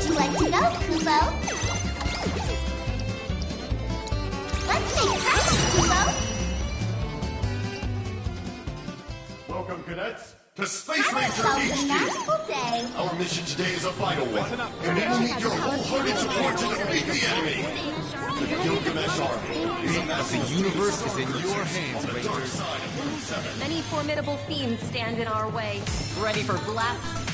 would you like to go, Kupo? Let's make practice, Kupo! Welcome, cadets, to Space Have Ranger yourselves HQ. magical day! Our mission today is a vital one, and we will need your wholehearted support to defeat the enemy. The Gilgamesh Army is a massive The universe is in your hands, on Rangers. side of Route 7. Many formidable fiends stand in our way, ready for blast.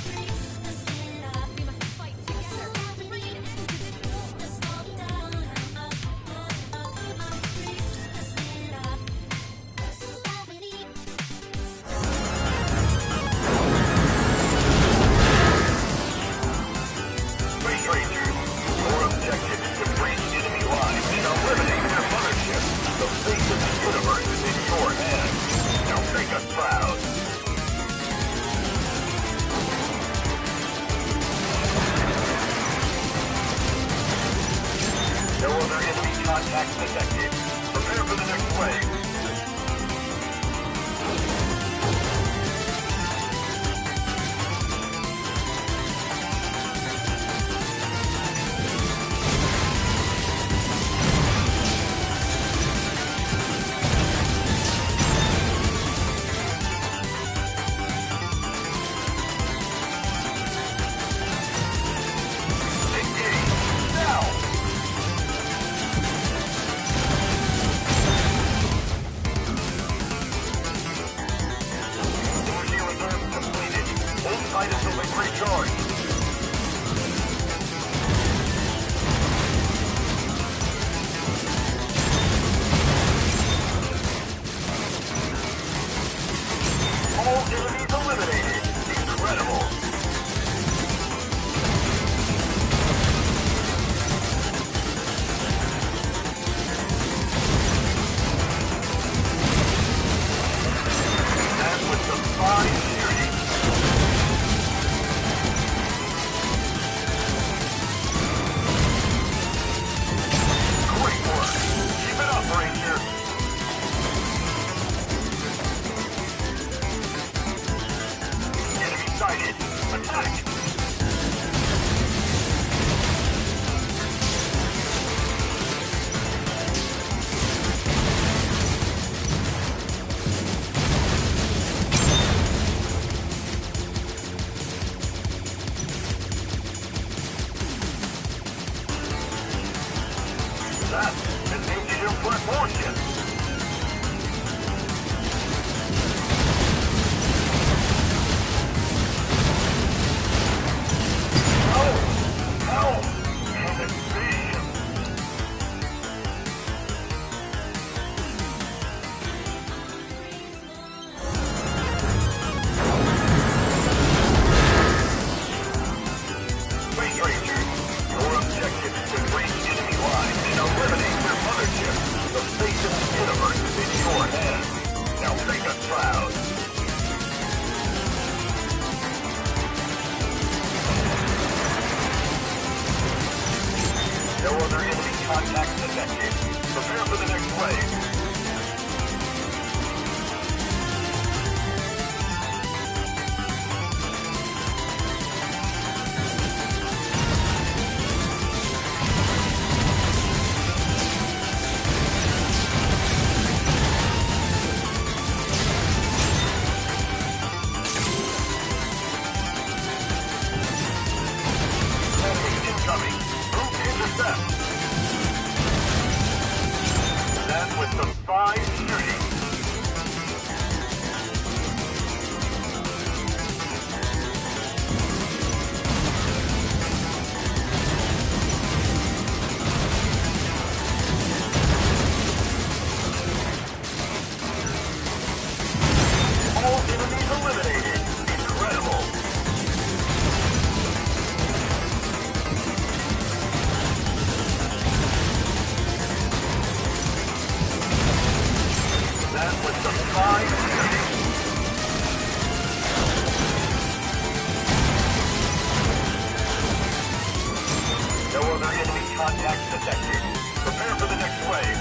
Other enemy contact detected. Prepare for the next wave.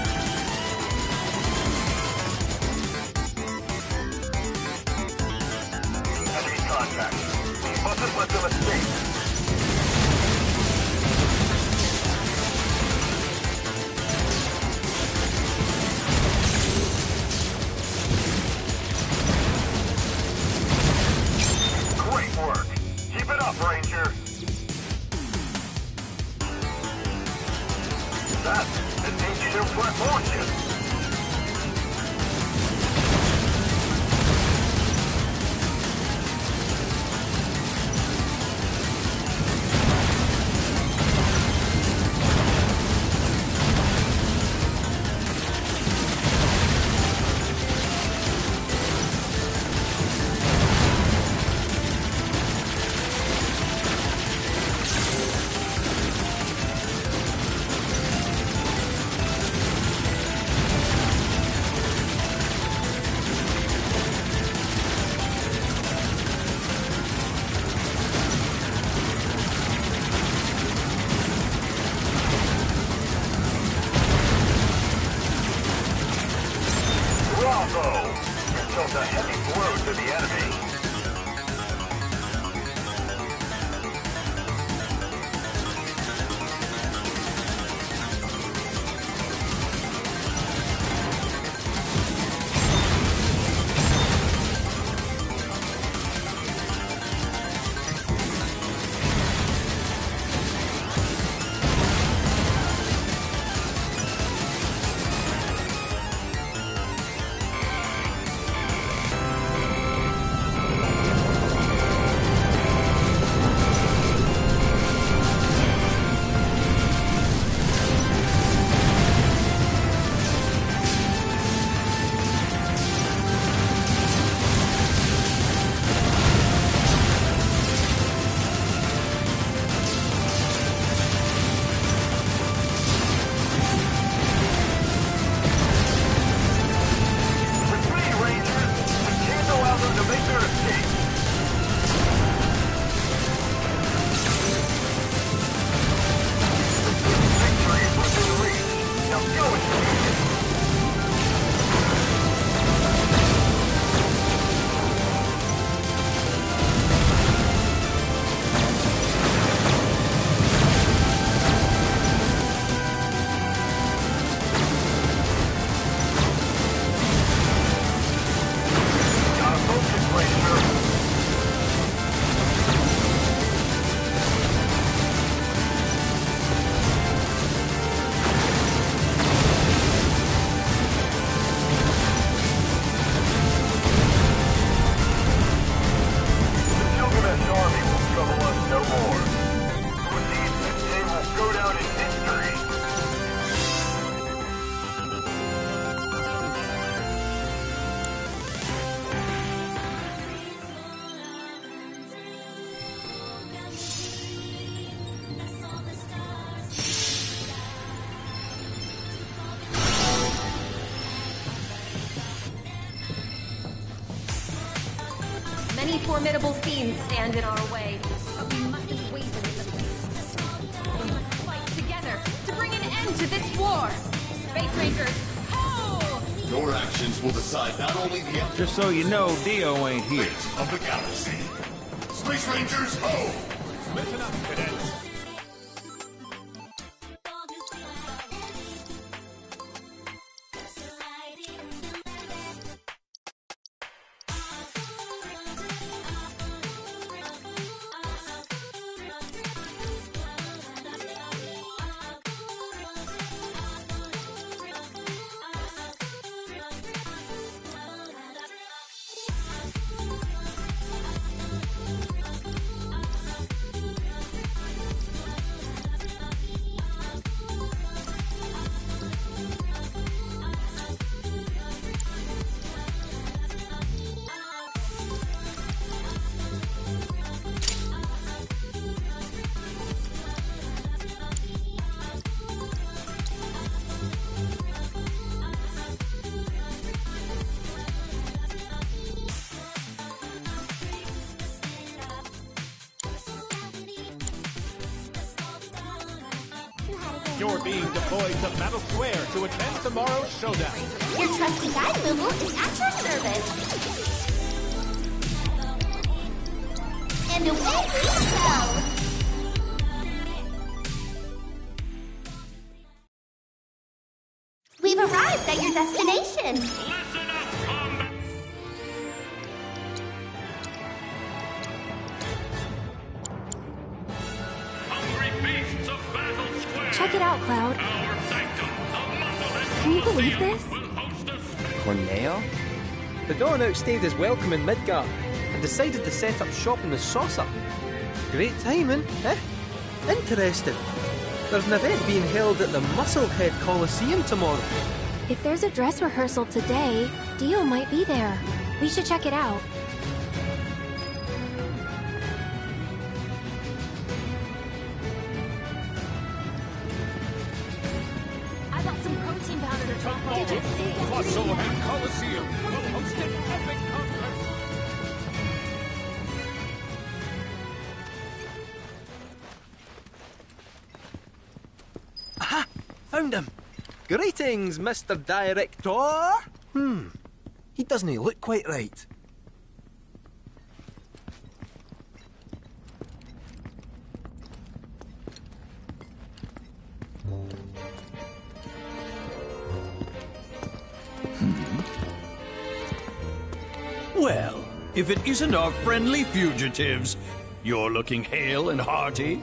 Enemy contact. We mustn't let them escape. Stand in our way, but we mustn't waver in the face. We must fight together to bring an end to this war. Space Rangers, ho! Your actions will decide not only the Just so you know, Dio ain't here. You're being deployed to Battle Square to attend tomorrow's showdown. Your trusty guide, Lulu, is at your service. And away we Don outstayed his welcome in Midgar and decided to set up shop in the Saucer. Great timing, eh? Interesting. There's an event being held at the Musclehead Coliseum tomorrow. If there's a dress rehearsal today, Dio might be there. We should check it out. Greetings, Mr. Director. Hmm. He doesn't look quite right. Well, if it isn't our friendly fugitives, you're looking hale and hearty.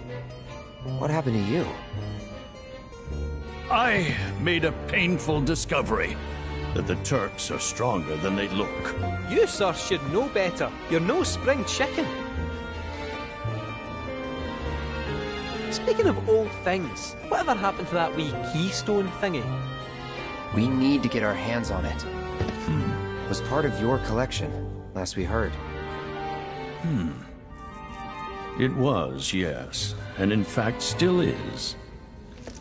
What happened to you? I made a painful discovery that the Turks are stronger than they look. You, sir, should know better. You're no spring chicken. Speaking of old things, whatever happened to that wee keystone thingy? We need to get our hands on it. Was part of your collection, last we heard. Hmm. It was, yes, and in fact still is.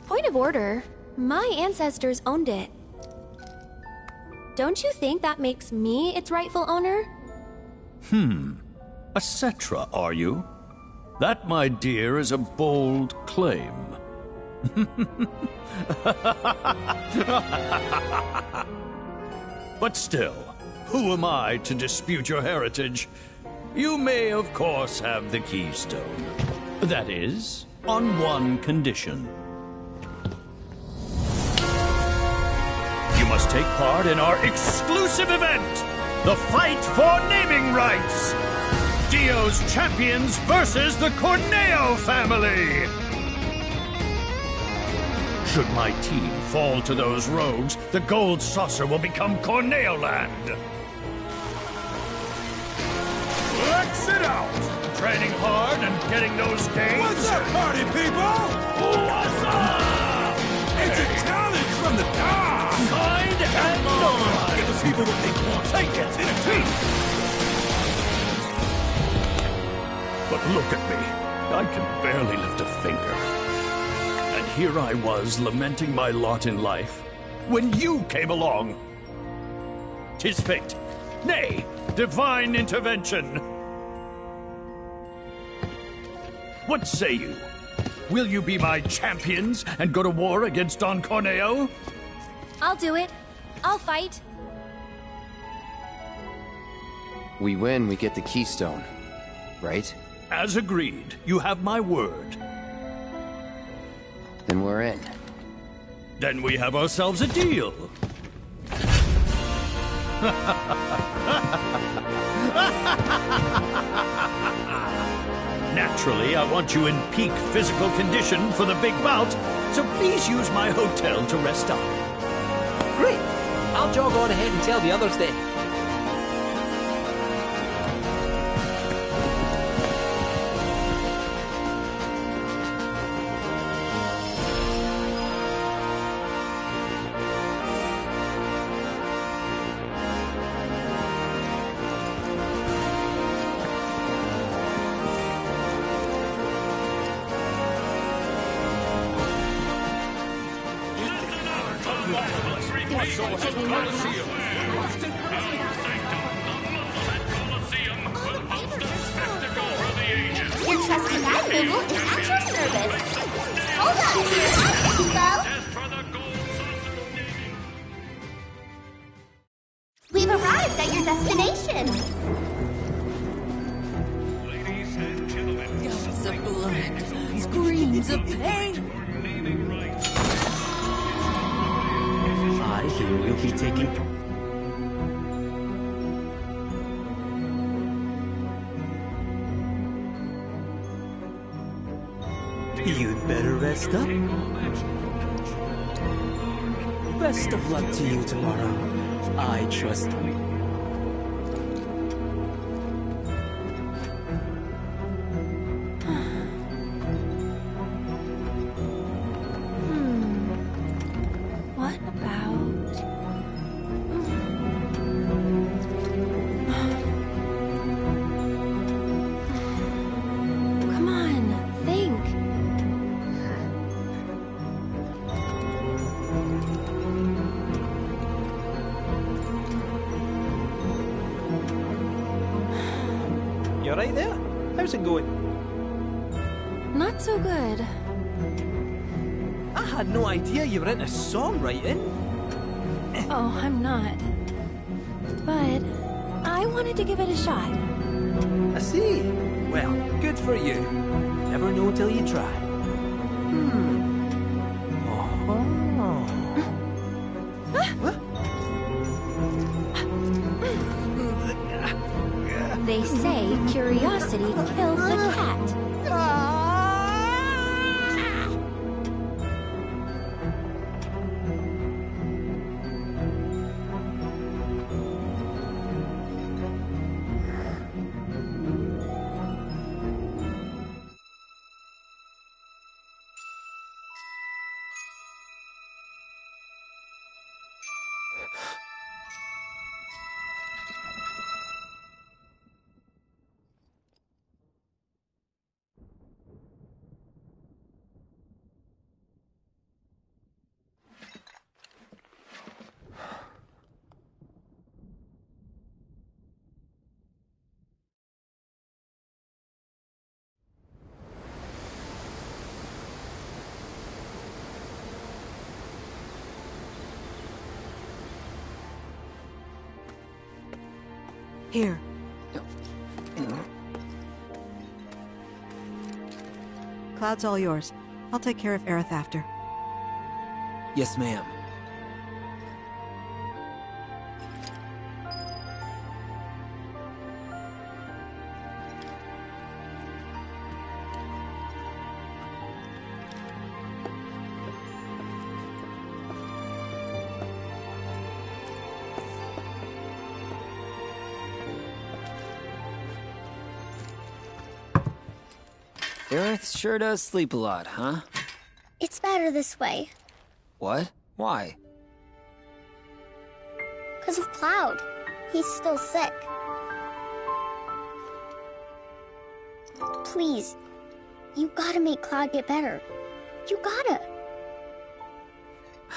Point of order. My ancestors owned it. Don't you think that makes me its rightful owner? Hmm. A Cetra, are you? That, my dear, is a bold claim. but still, who am I to dispute your heritage? You may, of course, have the keystone. That is, on one condition. Must take part in our exclusive event, the Fight for Naming Rights. Dio's champions versus the Corneo family. Should my team fall to those rogues, the gold saucer will become Corneo land. Let's it out! Training hard and getting those gains. What's up, party people? What's up? It's a challenge from the top. Give the people what they want. Take it. In a. But look at me. I can barely lift a finger. And here I was lamenting my lot in life when you came along. Tis fate. Nay, divine intervention. What say you? Will you be my champions and go to war against Don Corneo? I'll do it. I'll fight. We win, we get the keystone. Right? As agreed, you have my word. Then we're in. Then we have ourselves a deal. Naturally, I want you in peak physical condition for the big bout, so please use my hotel to rest up. Great. I'll jog on ahead and tell the others then. Your trusty guide Moogle is at your service. Hold on to your. Taking. You'd better rest up. Best of luck to you tomorrow. I trust you. Oh, I'm not. But I wanted to give it a shot. I see. Well, good for you. Never know till you try. Hmm. Oh. They say curiosity killed Here. No. Cloud's all yours. I'll take care of Aerith after. Yes, ma'am. Aerith sure does sleep a lot, huh? It's better this way. What? Why? Because of Cloud. He's still sick. Please, you gotta make Cloud get better. You gotta.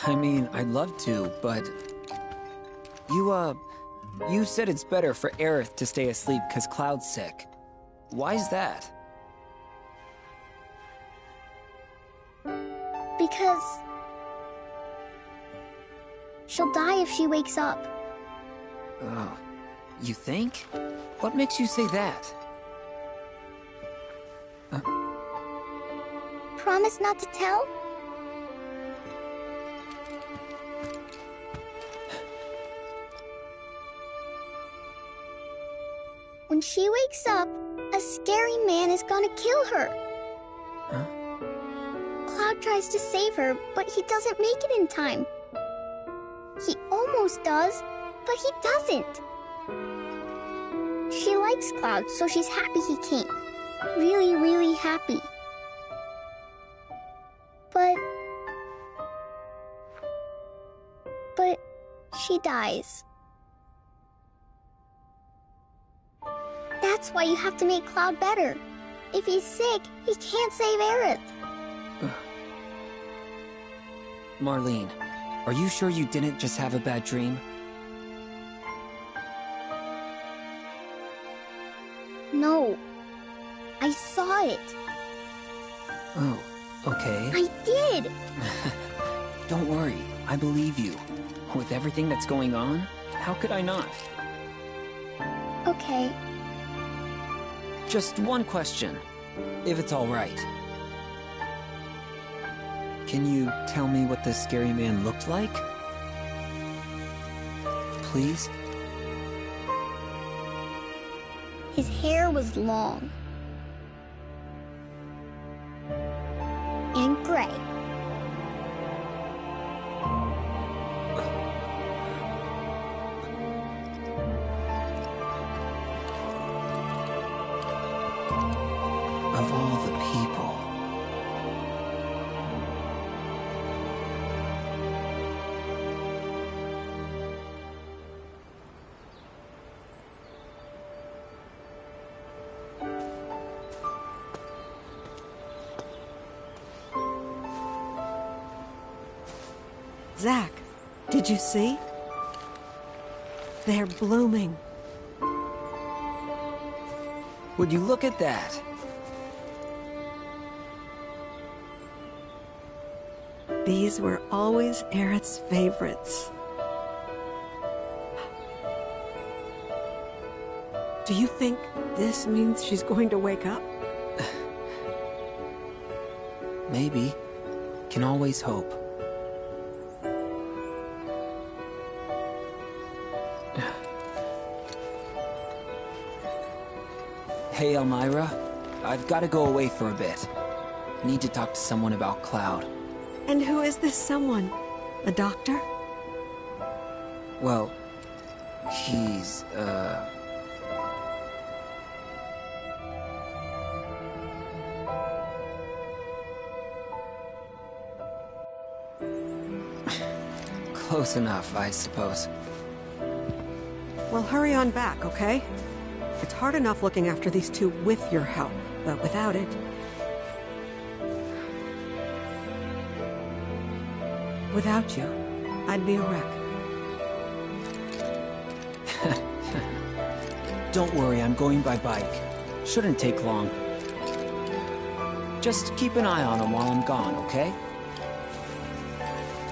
I mean, I'd love to, but... You, uh... You said it's better for Aerith to stay asleep because Cloud's sick. Why's that? Because. She'll die if she wakes up. Oh, you think? What makes you say that? Uh. Promise not to tell? When she wakes up, a scary man is gonna kill her. Tries to save her, but he doesn't make it in time. He almost does, but he doesn't. She likes Cloud, so she's happy he came. Really, really happy. But. But she dies. That's why you have to make Cloud better. If he's sick, he can't save Aerith. Marlene, are you sure you didn't just have a bad dream? No. I saw it. Oh, okay. I did. Don't worry, I believe you. With everything that's going on, how could I not? Okay. Just one question, if it's all right. Can you tell me what this scary man looked like? Please? His hair was long. You see? They're blooming. Would you look at that? These were always Aerith's favorites. Do you think this means she's going to wake up? Maybe. Can always hope. Hey, Elmyra. I've got to go away for a bit. Need to talk to someone about Cloud. And who is this someone? A doctor? Well, he's, uh... Close enough, I suppose. Well, hurry on back, okay? Hard enough looking after these two with your help, but without it... Without you, I'd be a wreck. Don't worry, I'm going by bike. Shouldn't take long. Just keep an eye on him while I'm gone, okay?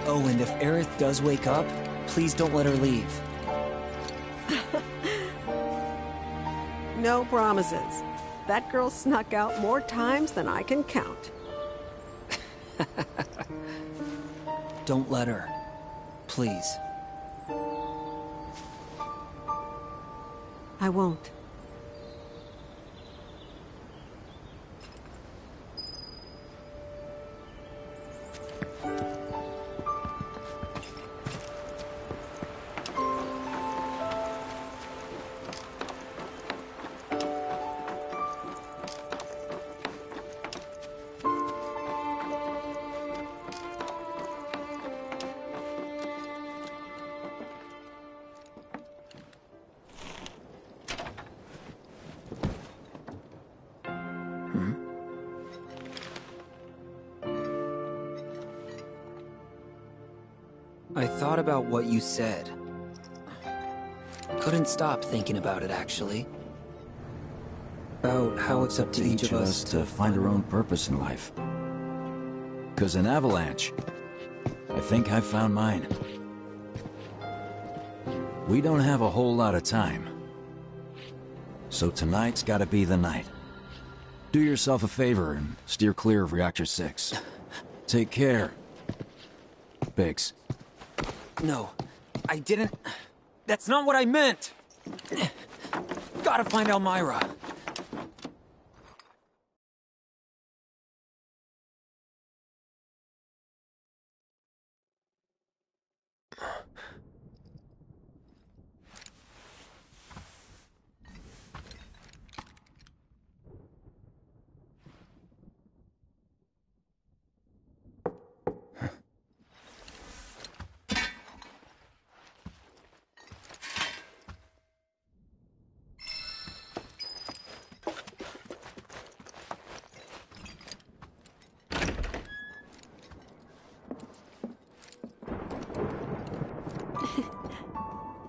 Oh, and if Aerith does wake up, please don't let her leave. No promises. That girl snuck out more times than I can count. Don't let her. Please. I won't. You said. Couldn't stop thinking about it, actually. About how it's up to each of us to find our own purpose in life. Cause in Avalanche, I think I found mine. We don't have a whole lot of time. So tonight's gotta be the night. Do yourself a favor and steer clear of Reactor 6. Take care. Biggs. No, I didn't. That's not what I meant! Gotta find Elmyra.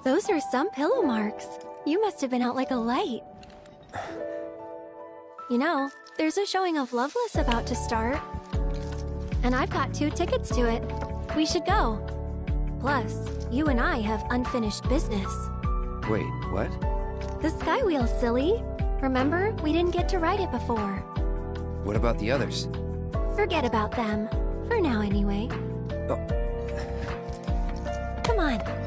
Those are some pillow marks. You must have been out like a light. You know, there's a showing of Loveless about to start. And I've got two tickets to it. We should go. Plus, you and I have unfinished business. Wait, what? The Skywheel, silly. Remember, we didn't get to ride it before. What about the others? Forget about them. For now, anyway. Oh. Come on.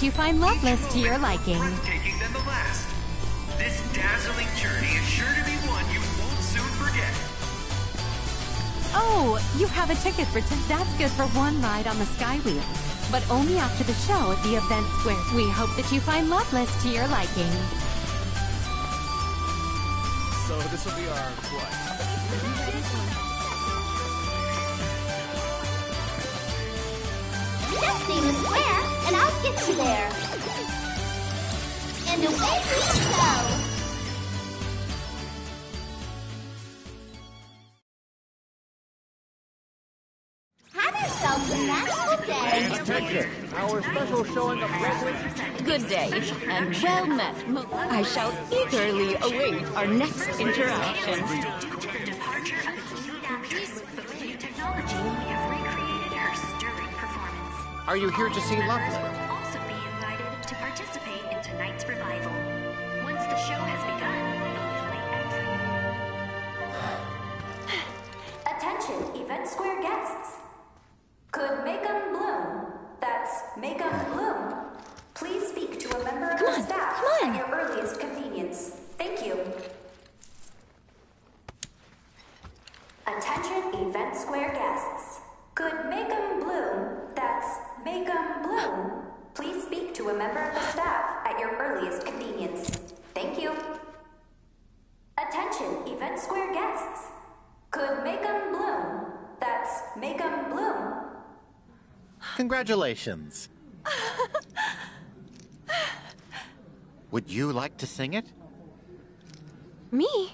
Very We hope eyes. that you find Loveless to your liking. Breathtaking than the last. This dazzling journey is sure to be one you won't soon forget. Oh, you have a ticket for t- that's good for one ride on the Skywheel. But only after the show at the event square. We hope that you find Loveless to your liking. So this will be our what? Name a square, and I'll get you there. And away we go. Have yourselves a magical day. Attention! Our special showing of Redwood Good day, and well met. I shall eagerly await our next interaction. Are you here to see Lovely? Congratulations. Would you like to sing it? Me?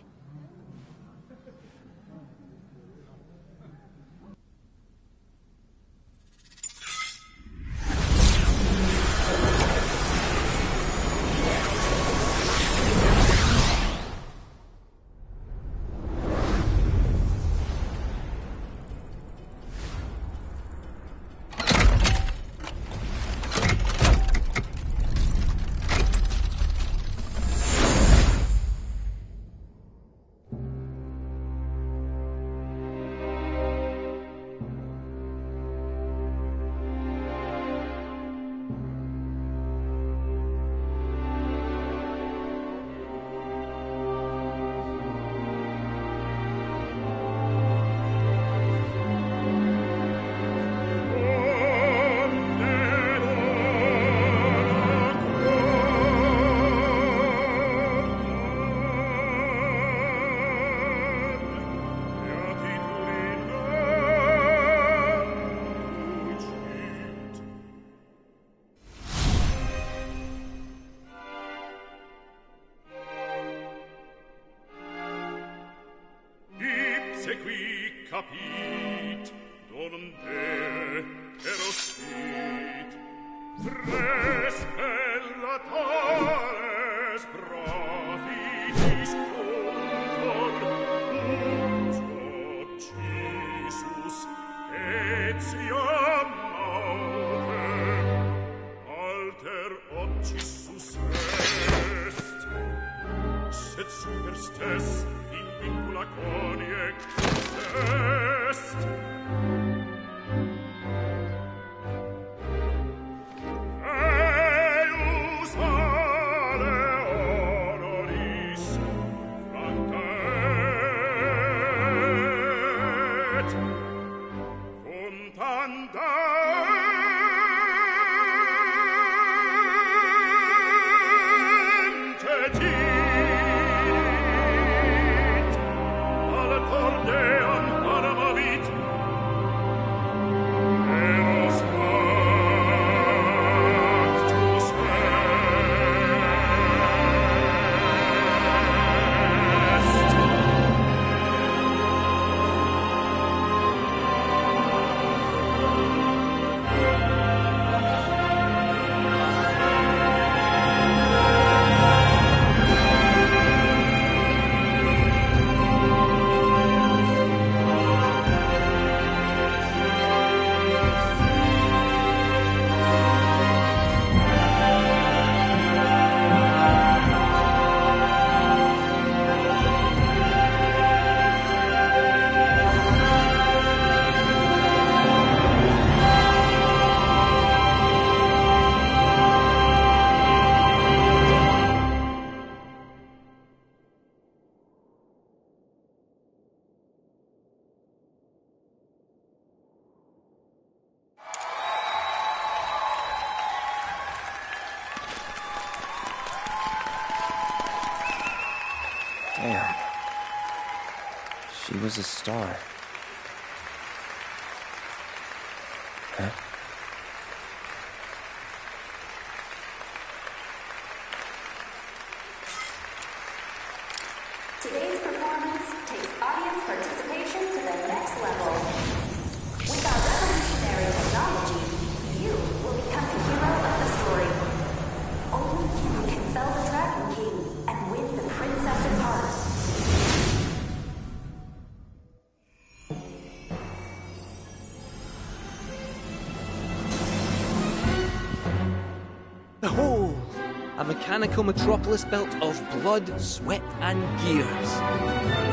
Mechanical metropolis built of blood, sweat, and gears.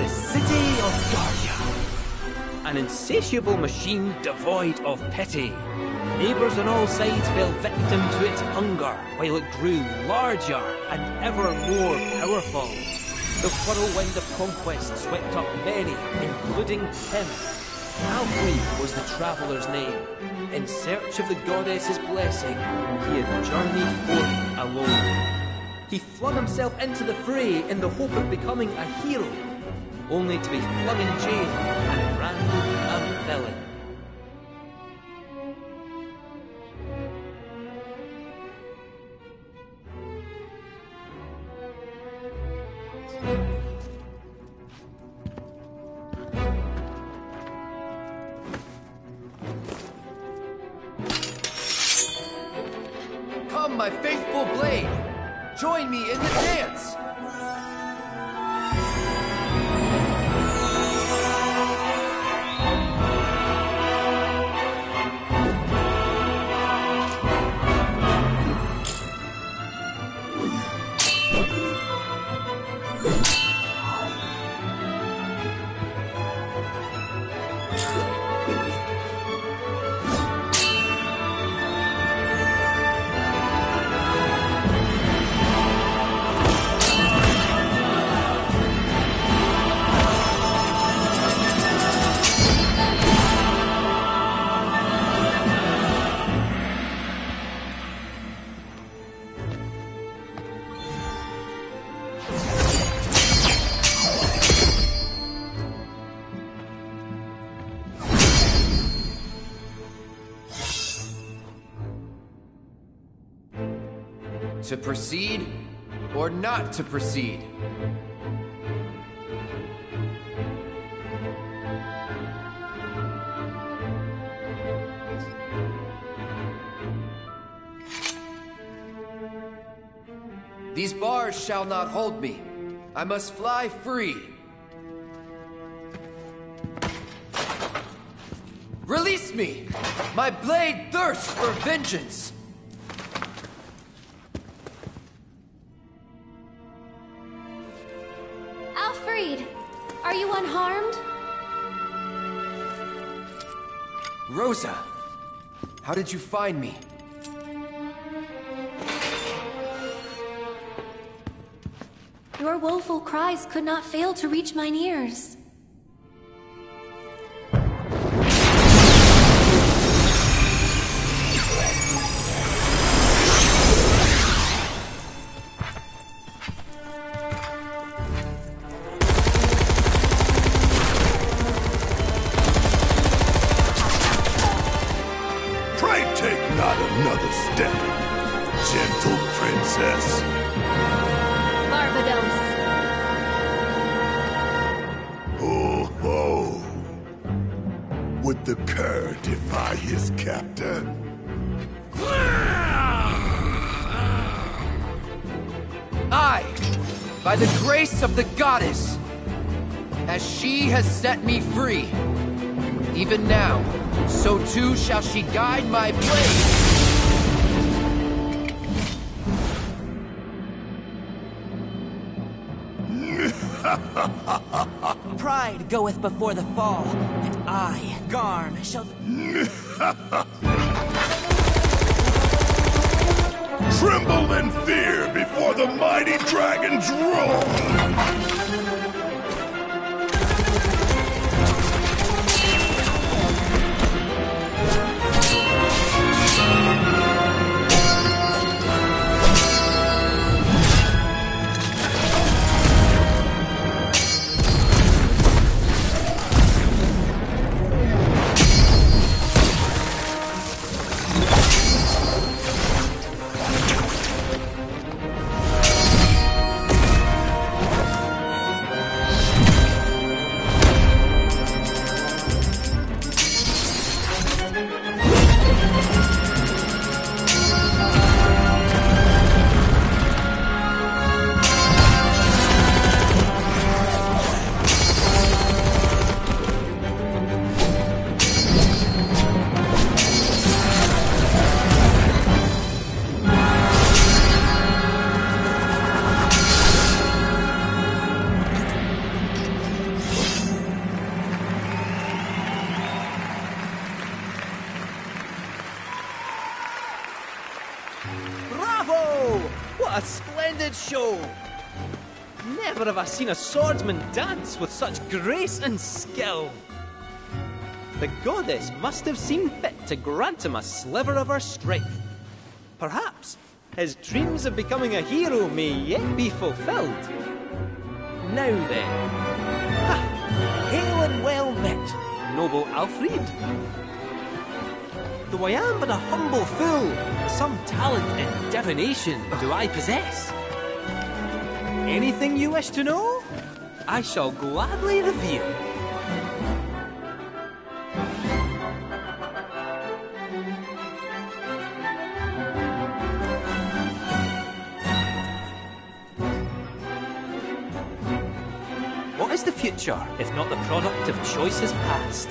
The city of Garia. An insatiable machine devoid of pity. Neighbours on all sides fell victim to its hunger while it grew larger and ever more powerful. The whirlwind of conquest swept up many, including him. Alfred was the traveller's name. In search of the goddess's blessing, he had journeyed forth alone. He flung himself into the fray in the hope of becoming a hero, only to be flung in jail and branded a villain. Proceed or not to proceed? These bars shall not hold me. I must fly free. Release me! My blade thirsts for vengeance! Are you unharmed? Rosa, how did you find me? Your woeful cries could not fail to reach mine ears. Set me free, even now, so too shall she guide my blade. Pride goeth before the fall, and I, Garm, shall. Such grace and skill. The goddess must have seen fit to grant him a sliver of her strength. Perhaps his dreams of becoming a hero may yet be fulfilled. Now then, ha! Hail and well met, noble Alfred. Though I am but a humble fool, some talent in divination do I possess. Anything you wish to know, I shall gladly reveal. What is the future if not the product of choices past?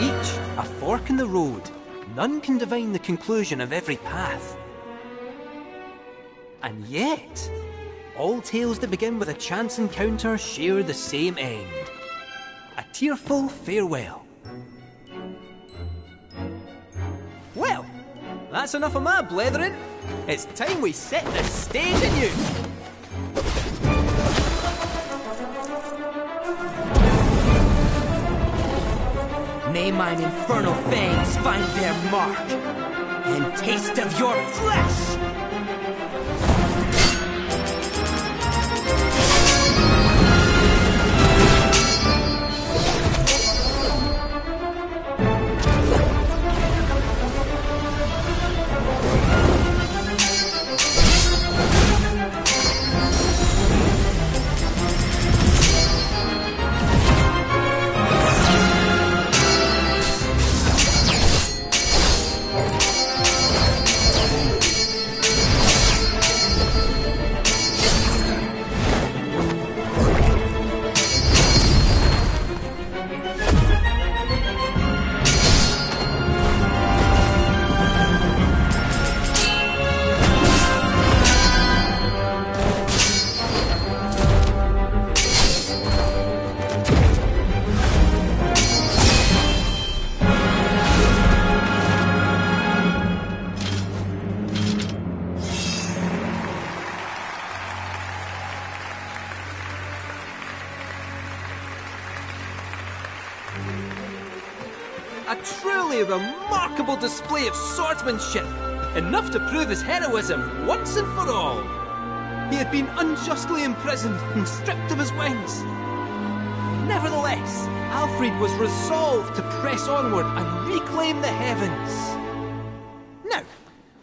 Each a fork in the road, none can divine the conclusion of every path. And yet, all tales that begin with a chance encounter share the same end a tearful farewell. Well, that's enough of my blethering. It's time we set the stage anew. May mine infernal fangs find their mark and taste of your flesh! Display of swordsmanship, enough to prove his heroism once and for all. He had been unjustly imprisoned and stripped of his wings. Nevertheless, Alfred was resolved to press onward and reclaim the heavens. Now,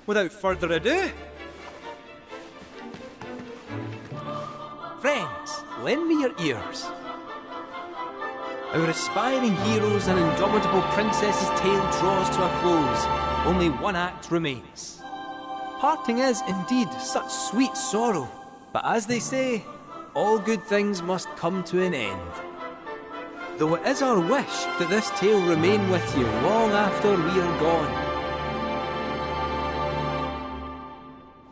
without further ado, friends, lend me your ears. Our aspiring heroes and indomitable princess's tale draws to a close. Only one act remains. Parting is indeed such sweet sorrow, but as they say, all good things must come to an end. Though it is our wish that this tale remain with you long after we are gone.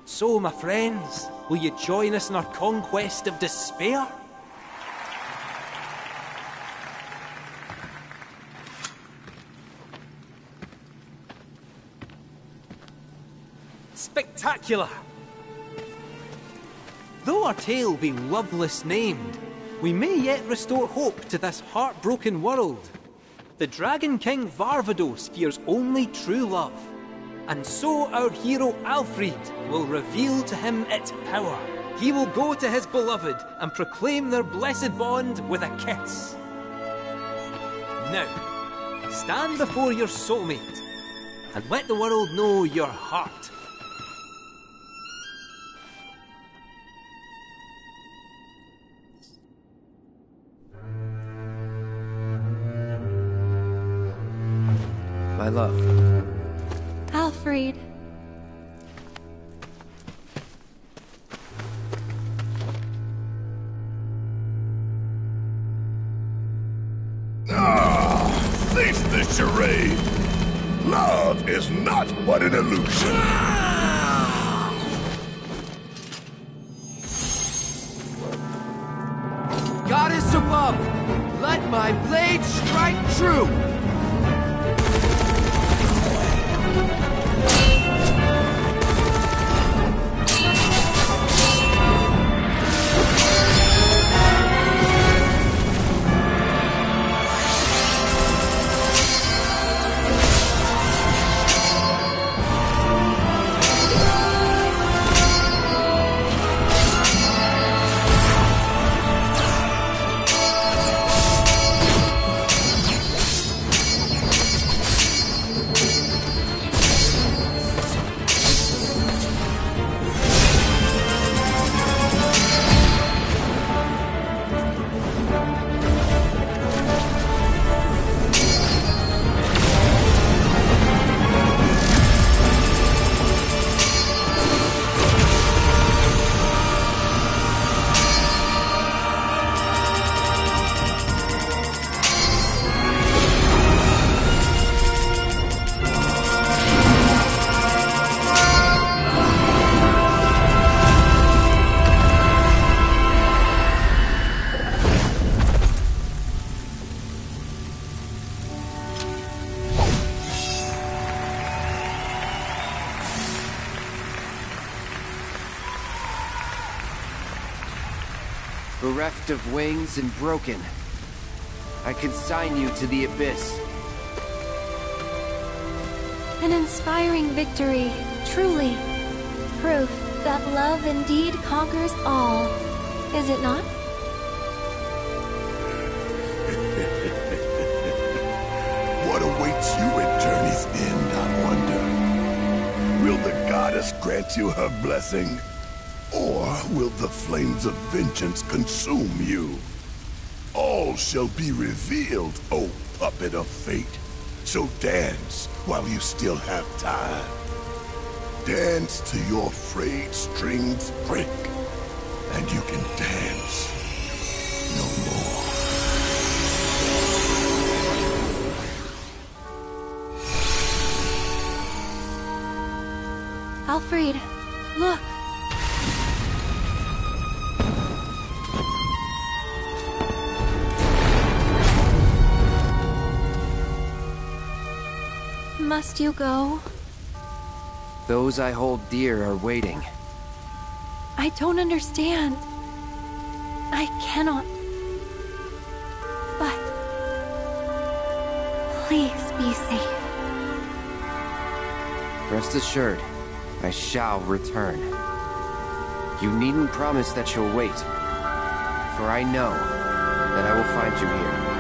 So, my friends, will you join us in our conquest of despair? Spectacular! Though our tale be loveless named, we may yet restore hope to this heartbroken world. The Dragon King Varvados fears only true love, and so our hero Alfred will reveal to him its power. He will go to his beloved and proclaim their blessed bond with a kiss. Now, stand before your soulmate and let the world know your heart. My love. Alfred. Ah, cease this charade. Love is not but an illusion. Goddess above, let my blade strike true! Bereft of wings and broken, I consign you to the abyss. An inspiring victory, truly. Proof that love indeed conquers all, is it not? What awaits you at Journey's End, I wonder? Will the goddess grant you her blessing? Will the flames of vengeance consume you? All shall be revealed, O puppet of fate. So dance while you still have time. Dance till your frayed strings break, and you can dance no more. Alfred, look. Must you go? Those I hold dear are waiting. I don't understand. I cannot. But please be safe. Rest assured, I shall return. You needn't promise that you'll wait, for I know that I will find you here.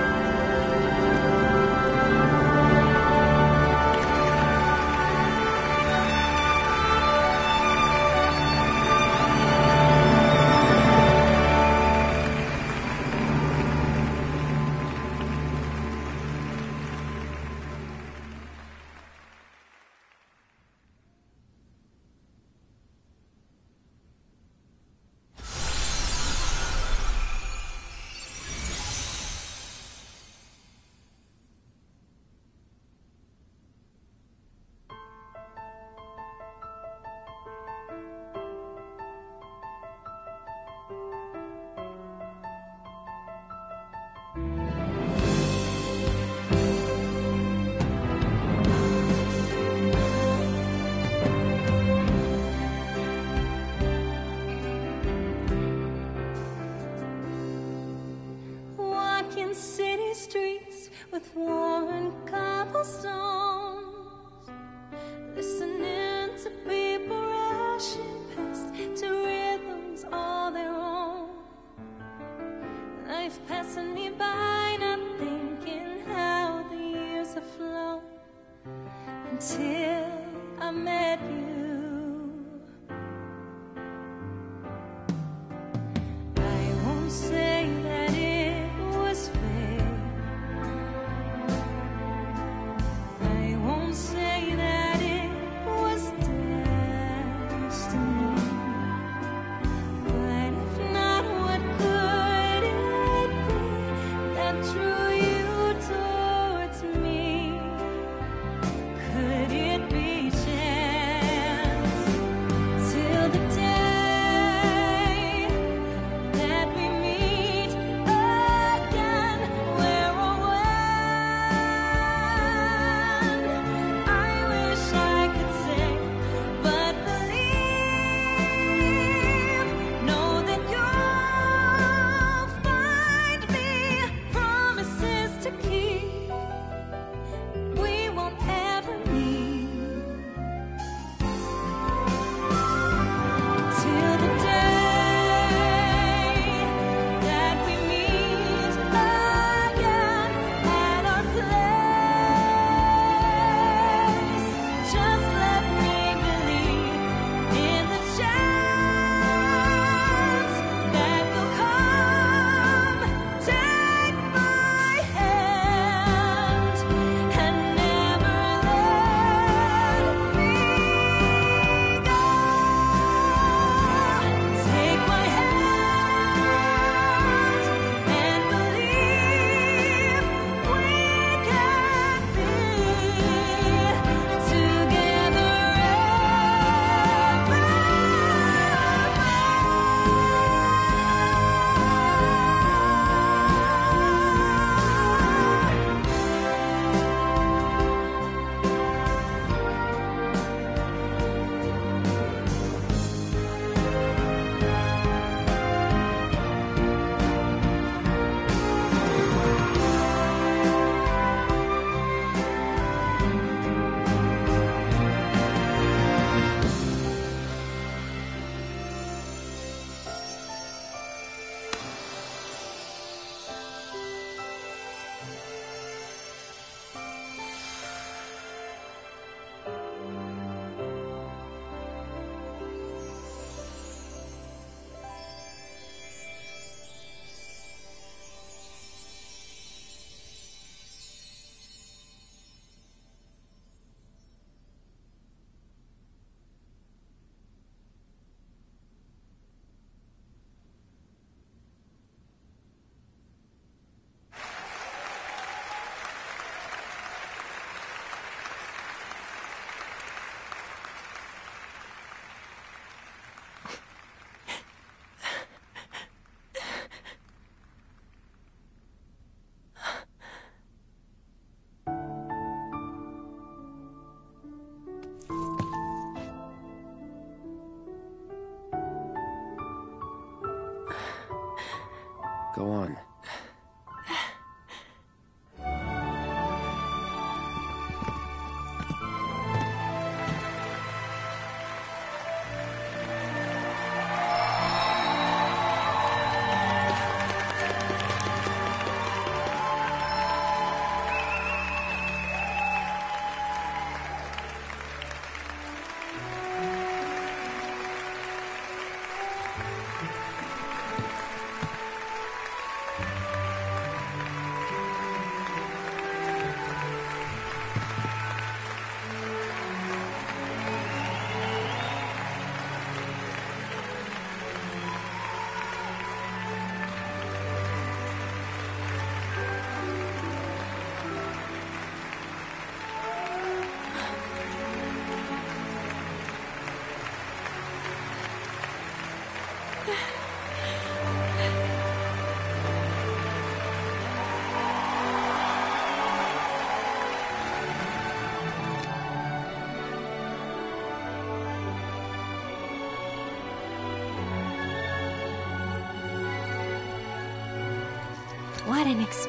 Go on.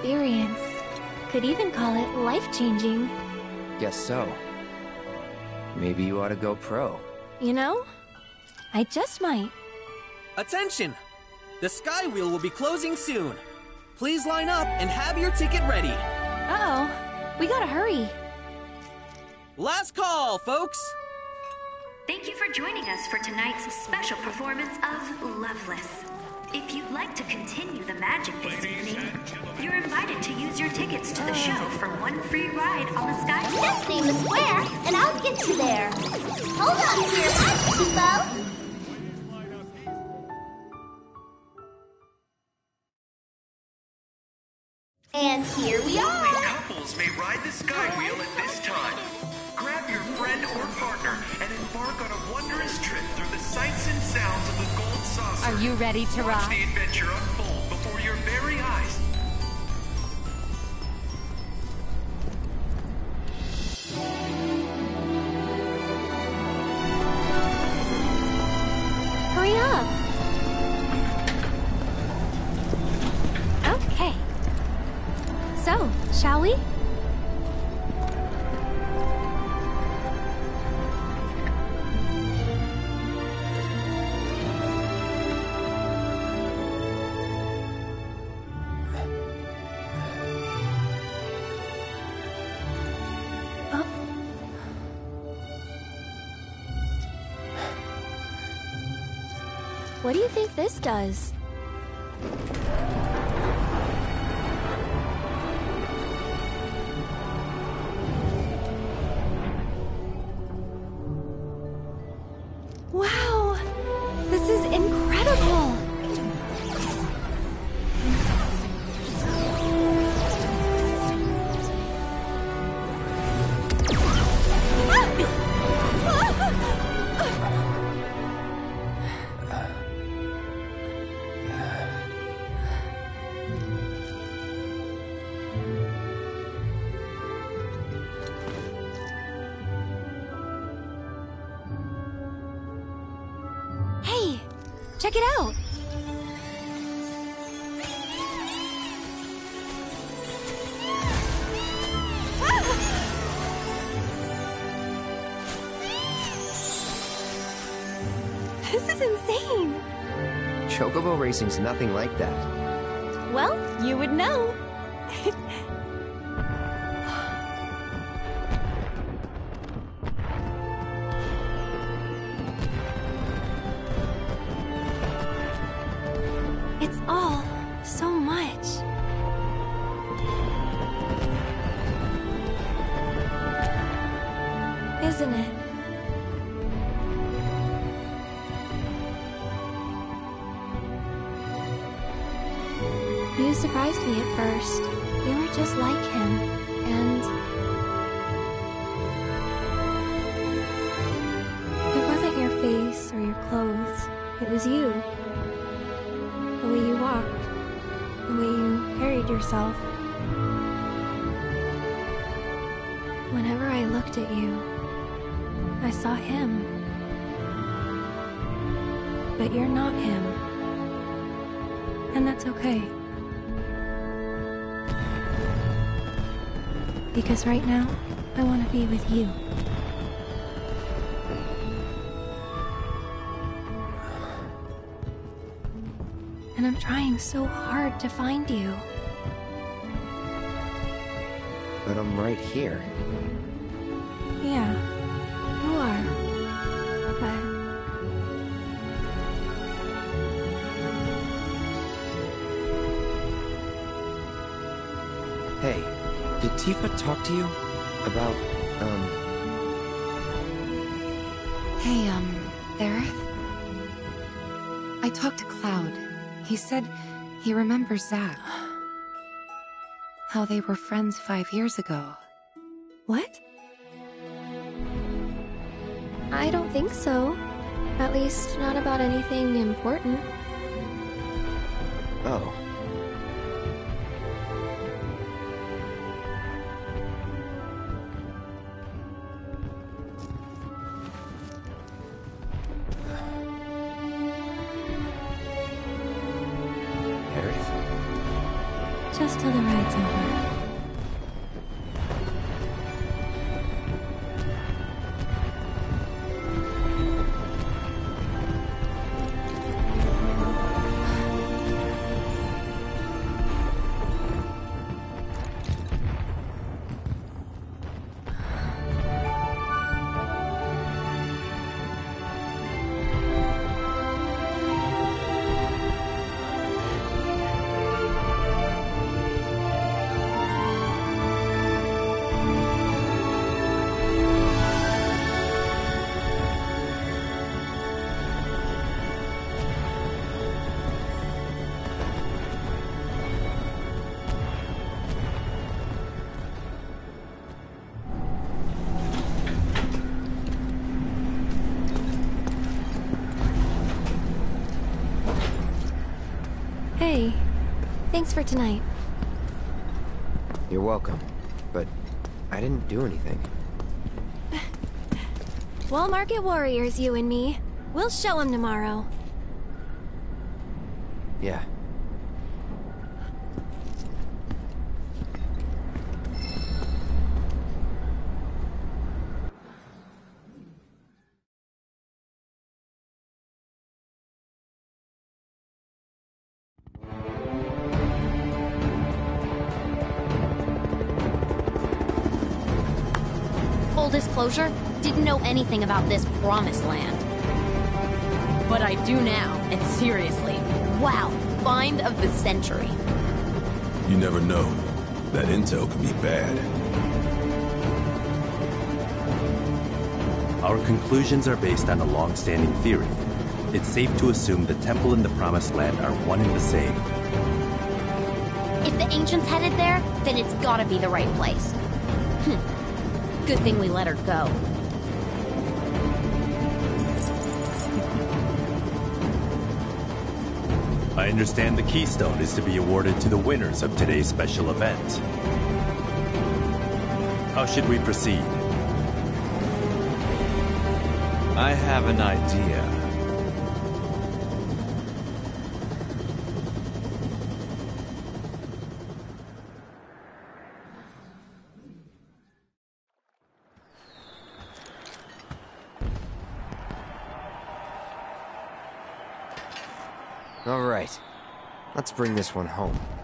Experience. Could even call it life changing. Guess so. Maybe you ought to go pro. You know? I just might. Attention! The Sky Wheel will be closing soon. Please line up and have your ticket ready. Uh oh. We gotta hurry. Last call, folks! Thank you for joining us for tonight's special performance of Loveless. If you'd like to continue the magic this evening, you're invited to use your tickets to the oh. show for one free ride on the Sky Wheel. Just name the square, and I'll get you there. Hold on to your magic, Kubo. What do you think this does? Check it out. This is insane. Chocobo racing's nothing like that. Well, you would know. Right now, I want to be with you. And I'm trying so hard to find you. But I'm right here. Tifa talk to you? About, um... Hey, um, Aerith? I talked to Cloud. He said he remembers Zack. How they were friends five years ago. What? I don't think so. At least, not about anything important. Oh. Thanks for tonight. You're welcome. But I didn't do anything. Wall Market Warriors, you and me. We'll show 'em tomorrow. Disclosure, didn't know anything about this promised land. But I do now, and seriously, wow, find of the century. You never know. That intel could be bad. Our conclusions are based on a long-standing theory. It's safe to assume the temple and the promised land are one and the same. If the ancients headed there, then it's gotta be the right place. Good thing we let her go. I understand the keystone is to be awarded to the winners of today's special event. How should we proceed? I have an idea. All right. Let's bring this one home.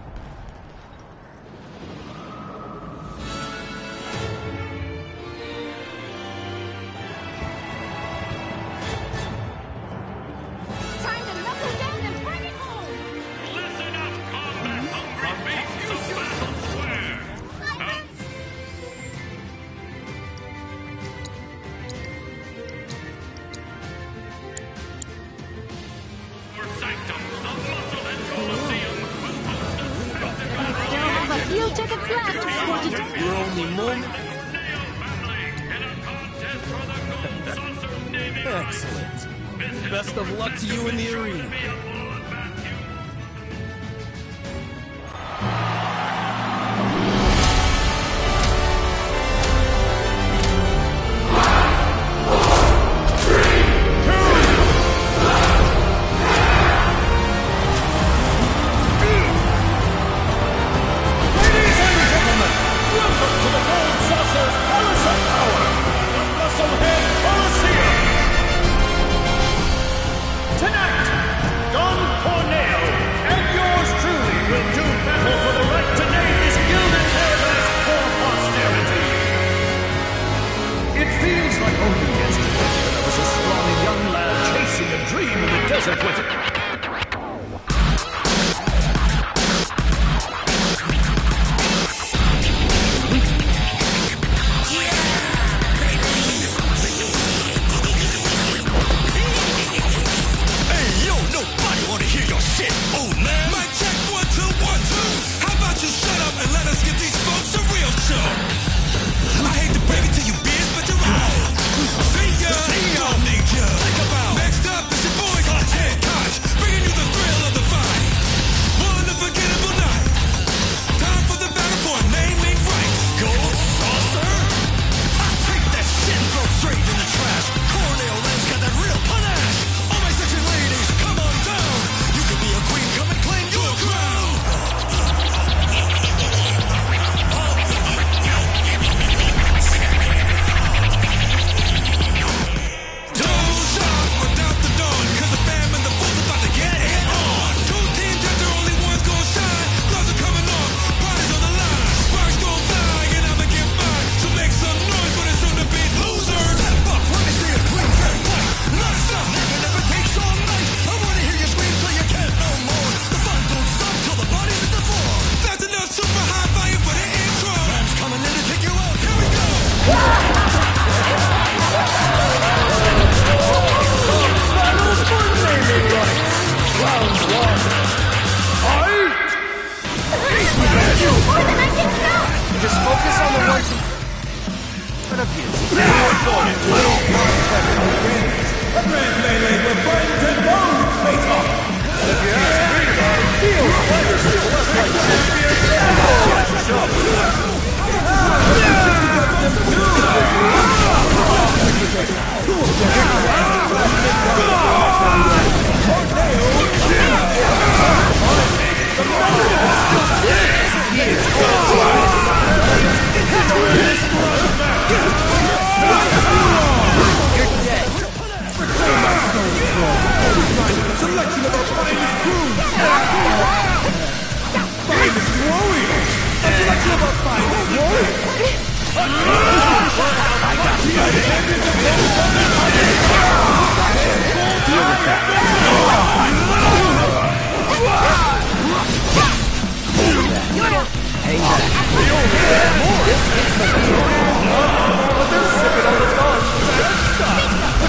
Finest warriors. A selection of our finest warriors.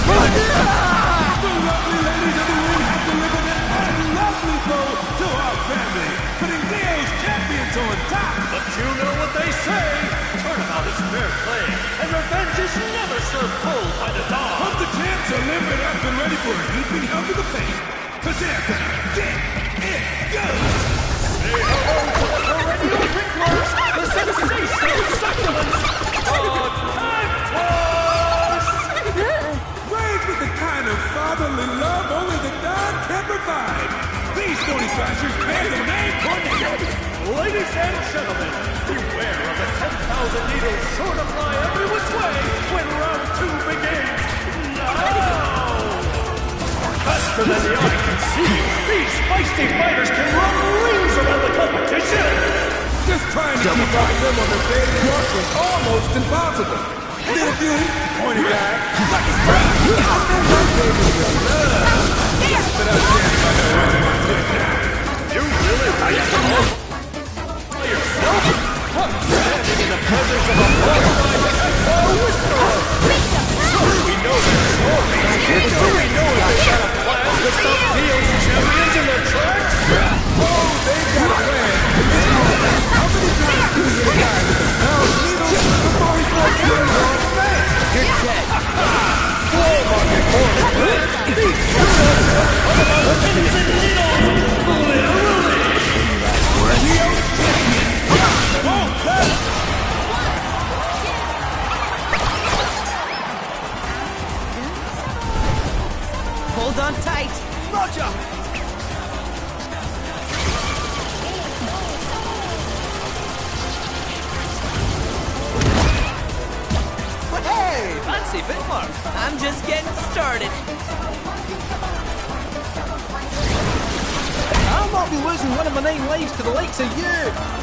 Lovely fair play, and revenge is never served cold by the dog. Hope the champs are limbed up and ready for a heaping hell to the face. Cause they're gonna get it done. Say hello to the perennial the sensational succulents. Raised with the kind of fatherly love only the God can provide. These stony thrashers bear the name Tornado. Ladies and gentlemen, beware of the 10,000 needles sure to fly every which way when round two begins. Now! Faster than the eye can see, these feisty fighters can run rings around the competition. Just trying to keep up with them on the daily walk was almost impossible. Little beauty, pointy guy, like a crab. You really like to hold by yourself? Huh, Standing in the presence of a whisperer. We know their story. We know they got a plan to stop Dio's champions in their tracks? Oh, they plan. How many times do you get a guy with a thousand needles before he you face? You're dead. Blow. These heroes are about pins and. Hold on tight. Roger. But hey, fancy footwork. I'm just getting started. I'll not be losing one of my nine lives to the likes of you!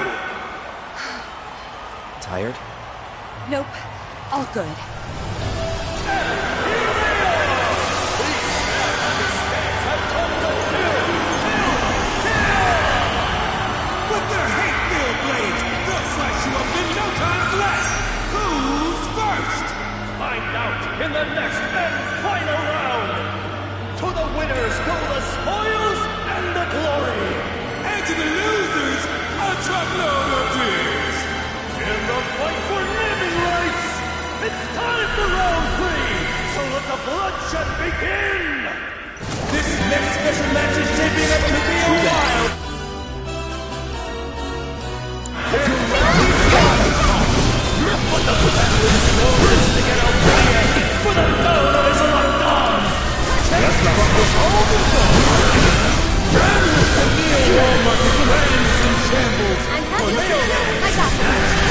Tired? Nope. All good. With their hate-filled blades, they'll slice you up in no time flat. Who's first? Find out in the next and final round. To the winners go the spoils and the glory. And to the losers, a truckload of tears. Fight for rights, it's time for round three. So let the bloodshed begin. This next special match is shaping up to be a wild. For the fuck the shambles. I'm happy to got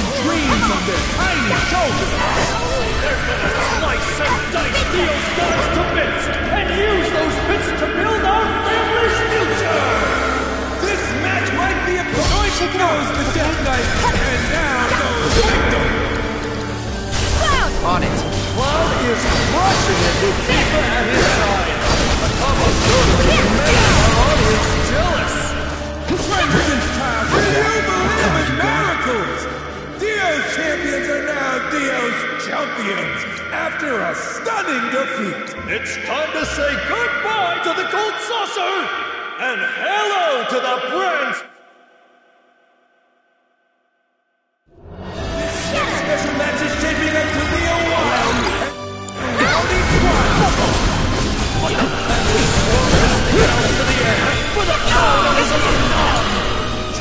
and dreams on their tiny shoulders. They're gonna slice and dice Dio's gods to bits and use those bits to build our family's future. This match might be a choice goes the Death Knight, and now goes the victim. On it. Cloud is crushing it with Tifa at his side. A couple of good men are always jealous. Friends since childhood, you believe in miracles. Dio's champions are now Dio's champions after a stunning defeat. It's time to say goodbye to the gold saucer and hello to the brand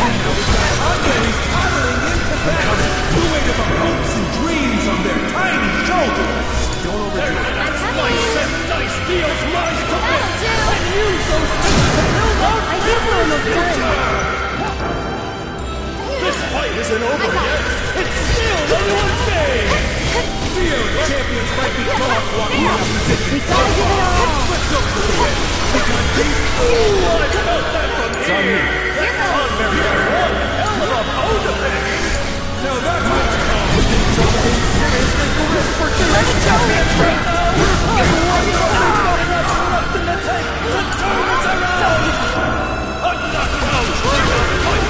build our I think we're almost done. This fight isn't over yet. It's still anyone's game. Dio champions might be caught walking out the. We gotta give it our all. Let's go for the win. We got these Ooh, I felt that from here. That Conberry had one hell of a bone to pick. Now that's what you call getting something seriously good for Let's champions right now. And one more enough left in the tank to turn us around. A knockout triple fight.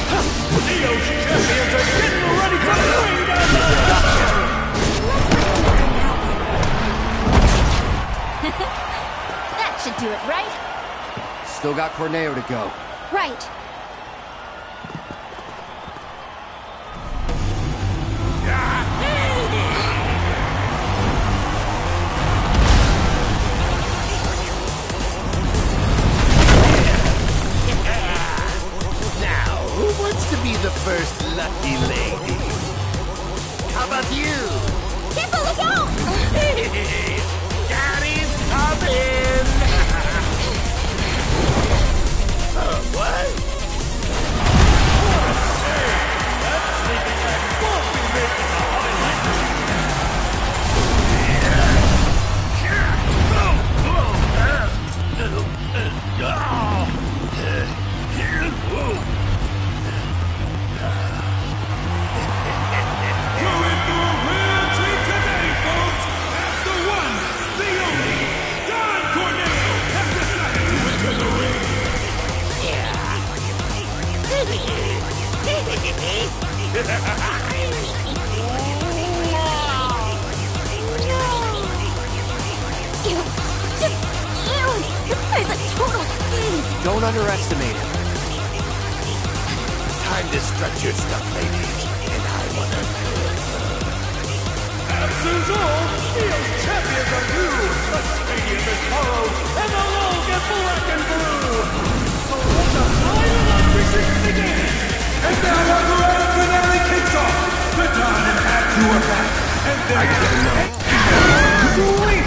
approaching its thrilling peak. Dio's champions are getting ready to bring down the That should do it, right? Still got Corneo to go. Right. wants to be the first lucky lady? How about you? Kippa, look out! Daddy's coming! uh, what? Whoa! Don't underestimate him. Time to stretch your stuff, lady. And I wanna... As usual, Dio's champions are you. The stadium is borrowed, and the logo black and blue. So what the hell are you not resisting? And now our grand finale kicks off! The Don and Matthew are back, and they're Sweet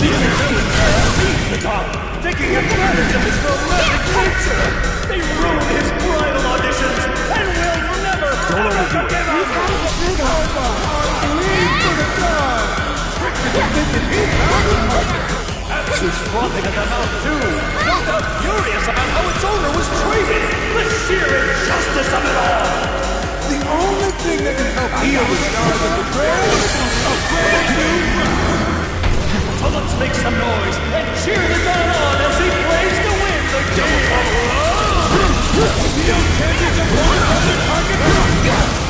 These villains have the top, taking advantage of his romantic nature! They ruined his bridal auditions, and will never, ever forgive him! She's frothing at the mouth too. No doubt furious about how its owner was treated. The sheer injustice of it all. The only thing that can help heal the scars of the grave, a brand new So let's make some noise and cheer the Don on as he plays to win the game of love. The champions of one other target. It's bullseye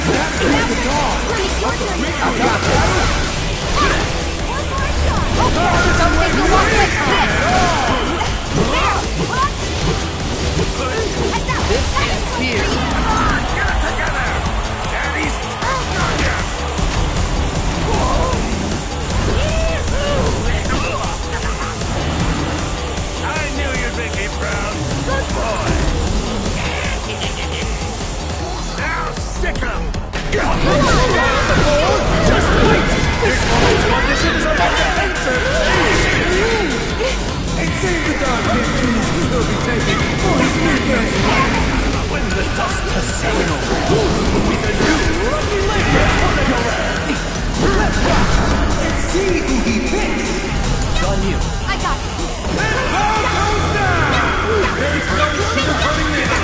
Freak is that? Just wait. This who he'll be his. When the dust has settled, new lady Portugal? Let's rock and see who he picks. It's on you. I got it. And Bob goes down! There's no sugarcoating this.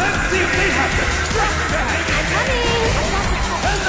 Let's see if they have the strength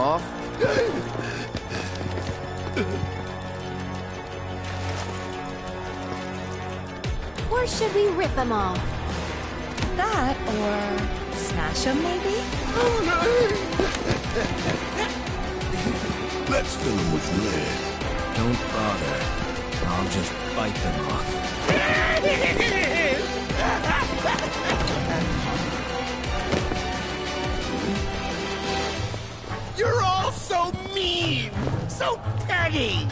off? Or should we rip them off? Let's fill him with lead. Don't bother. I'll just bite them off. You're all so mean! So petty!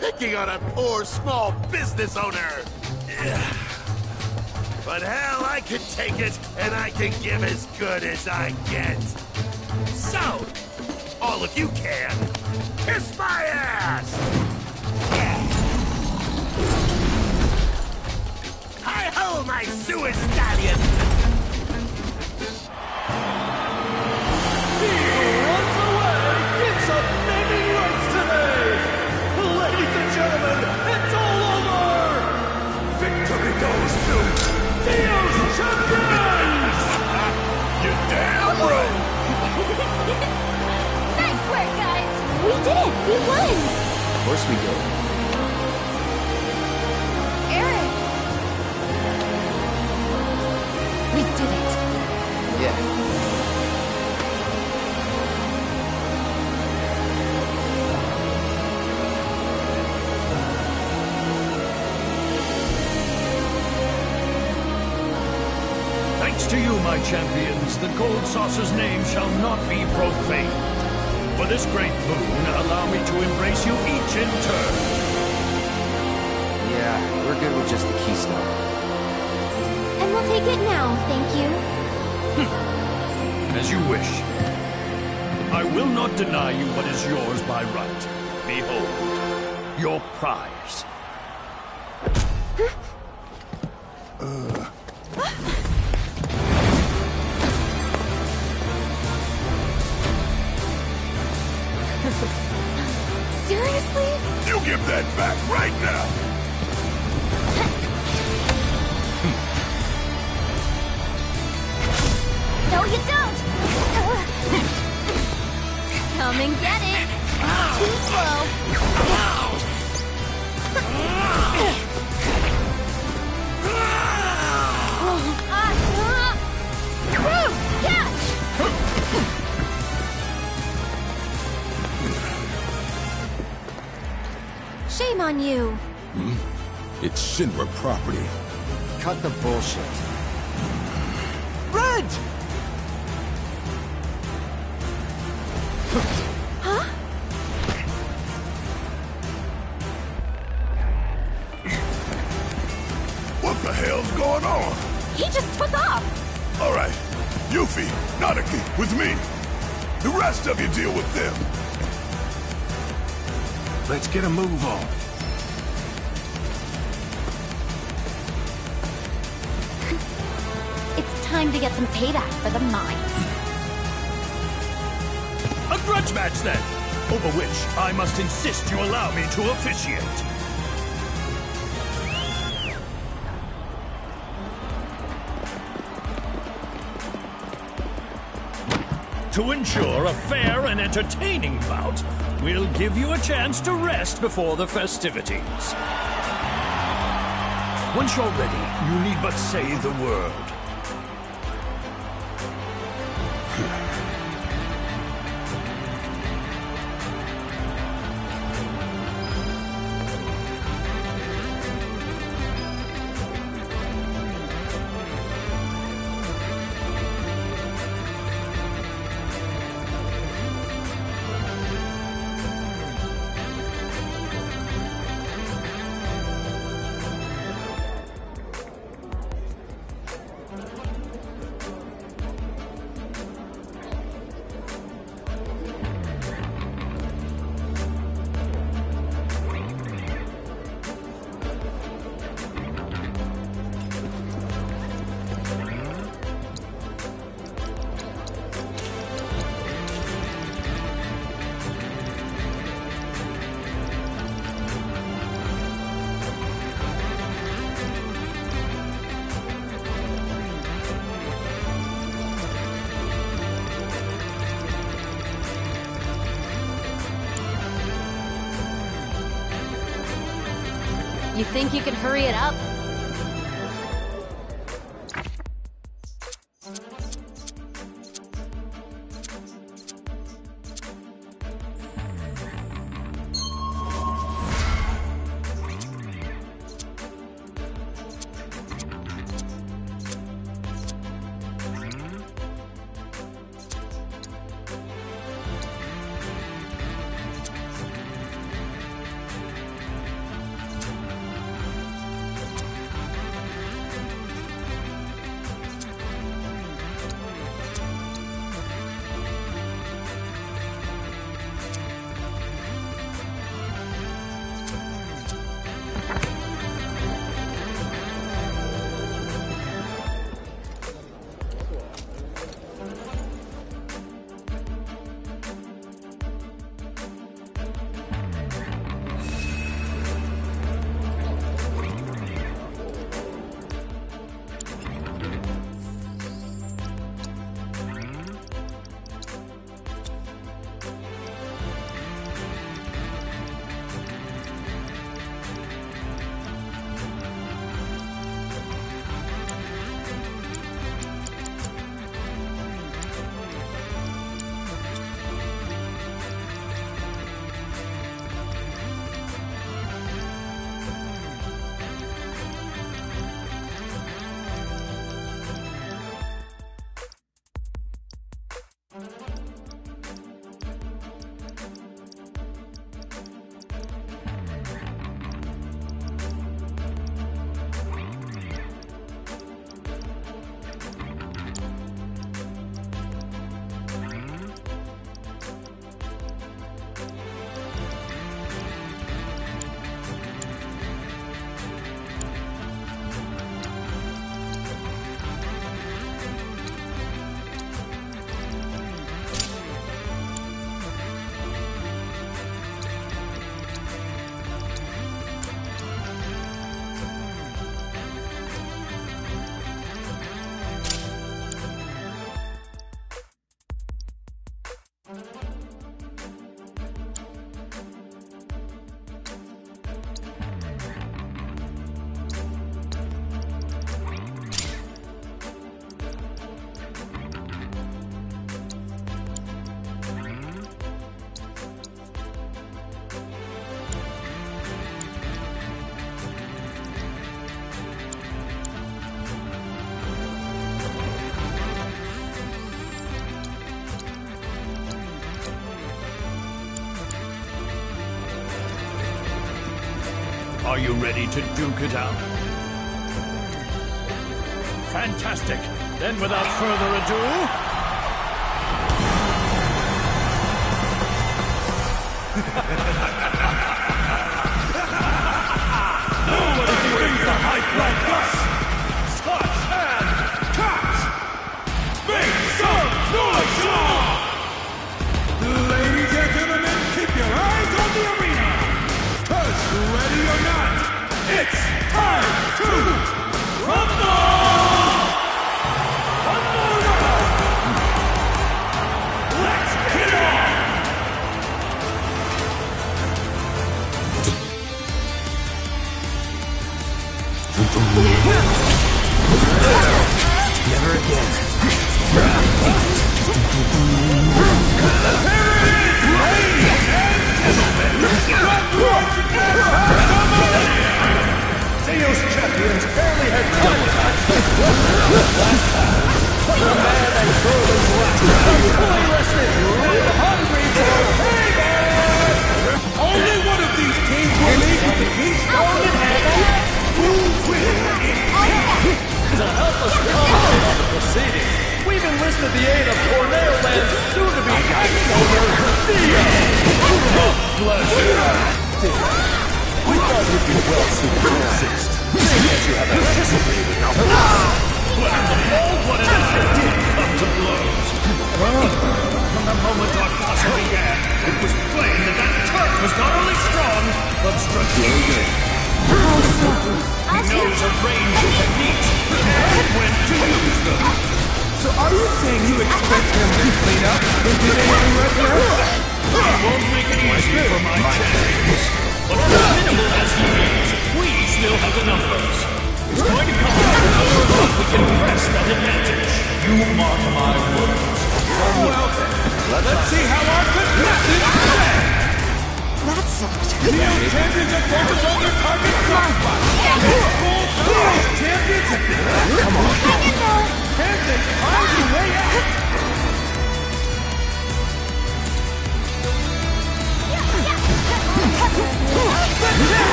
Picking on a poor small business owner! Ugh. But hell, I can take it, and I can give as good as I get. So, all of you can. Kiss my ass! Hi-ho, my sewer did it! We won! Of course we did. Eric! We did it. Yeah. Thanks to you, my champions, the Gold Saucer's name shall not be profaned. For this great boon, allow me to embrace you each in turn. Yeah, we're good with just the keystone. And we'll take it now, thank you. Hmm. As you wish. I will not deny you what is yours by right. Behold, your prize. Property. Cut the bullshit. Some payback for the mines. A grudge match, then, over which I must insist you allow me to officiate. To ensure a fair and entertaining bout, we'll give you a chance to rest before the festivities. Once you're ready, you need but say the word. You ready to duke it out? Fantastic. Then without further ado...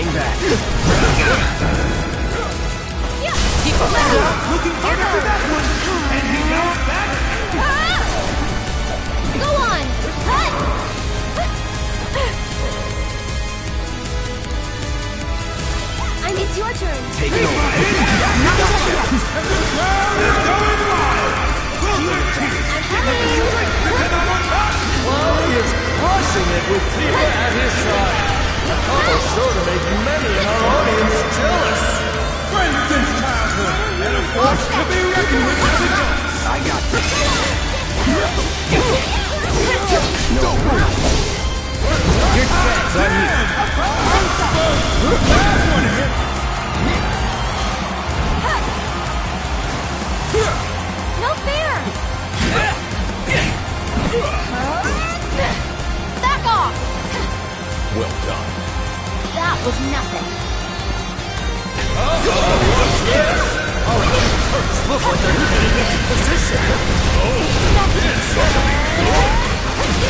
the lead. Hang back. Looking good after that one. And he bounced back. Go on. Cut. I it's your turn. Take it over. And the crowd is going wild. Will their tears get the music together on top? Well, he is crushing it with Tifa at his side. A couple sure to make many in our audience jealous. Friends since childhood. And a force to be reckoned with as goes. I got this. Your chance on you. No fair. Back off. Well done. That was nothing. Oh, what's this? Our turrets look like they're getting into position. Oh, this be good.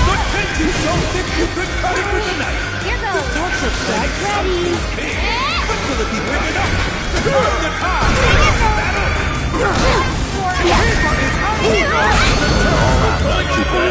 The pinch so thick you could cut it with a knife. Here goes. Torch of Get ready. But will it be big enough turn the the battle? Tifa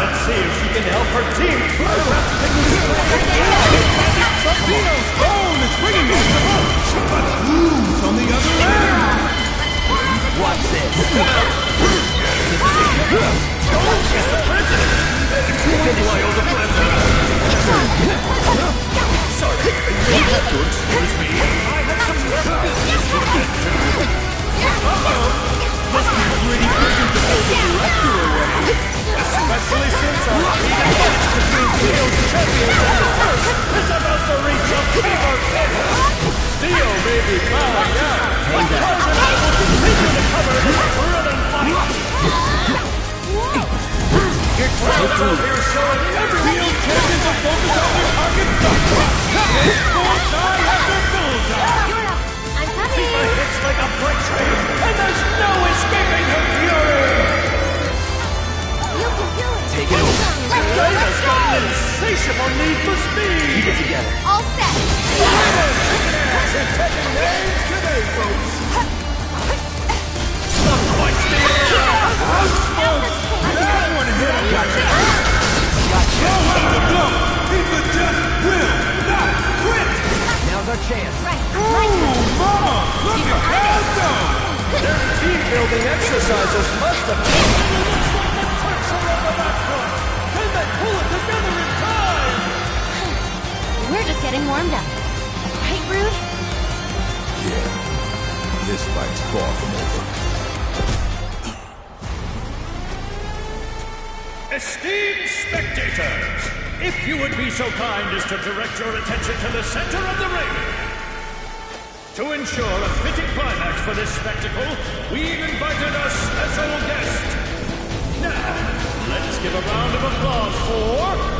let's see if she can help her team. Perhaps phone is ringing who's on the other end? Watch this. Don't get Sorry, to excuse me. Get Must be pretty urgent to the director away. Especially since our heated match between Dio's champions and the first is about to reach a fever pitch. Dio may be bowing out, but I will continue to cover this thrilling fight. Crowd out here showing every heel champions to focus on their target It's bullseye after bullseye. Tifa hits like a freight train, and there's no escaping her fury. Take it over. Elena's got an insatiable need for speed. Keep it together. All set. Action taking names today, folks. Some fights the air. Out smoke. That one hit him. Gotcha. Gotcha. Blow out the blow. Tifa just will not quit. Now's our chance. Ooh, mama, look at that though. Their team building exercises must have getting warmed up. Right, Rude? Yeah. This fight's far from over. Esteemed spectators, if you would be so kind as to direct your attention to the center of the ring. To ensure a fitting climax for this spectacle, we've invited a special guest. Now, let's give a round of applause for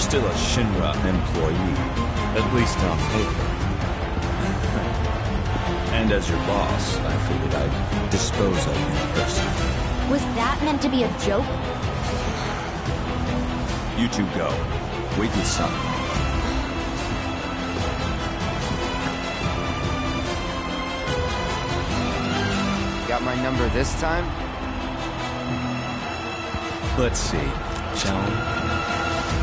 still a Shinra employee, at least on paper. and as your boss, I figured I'd dispose of you in person. Was that meant to be a joke? You two go. Wait with Sun. Got my number this time? Let's see, shall we?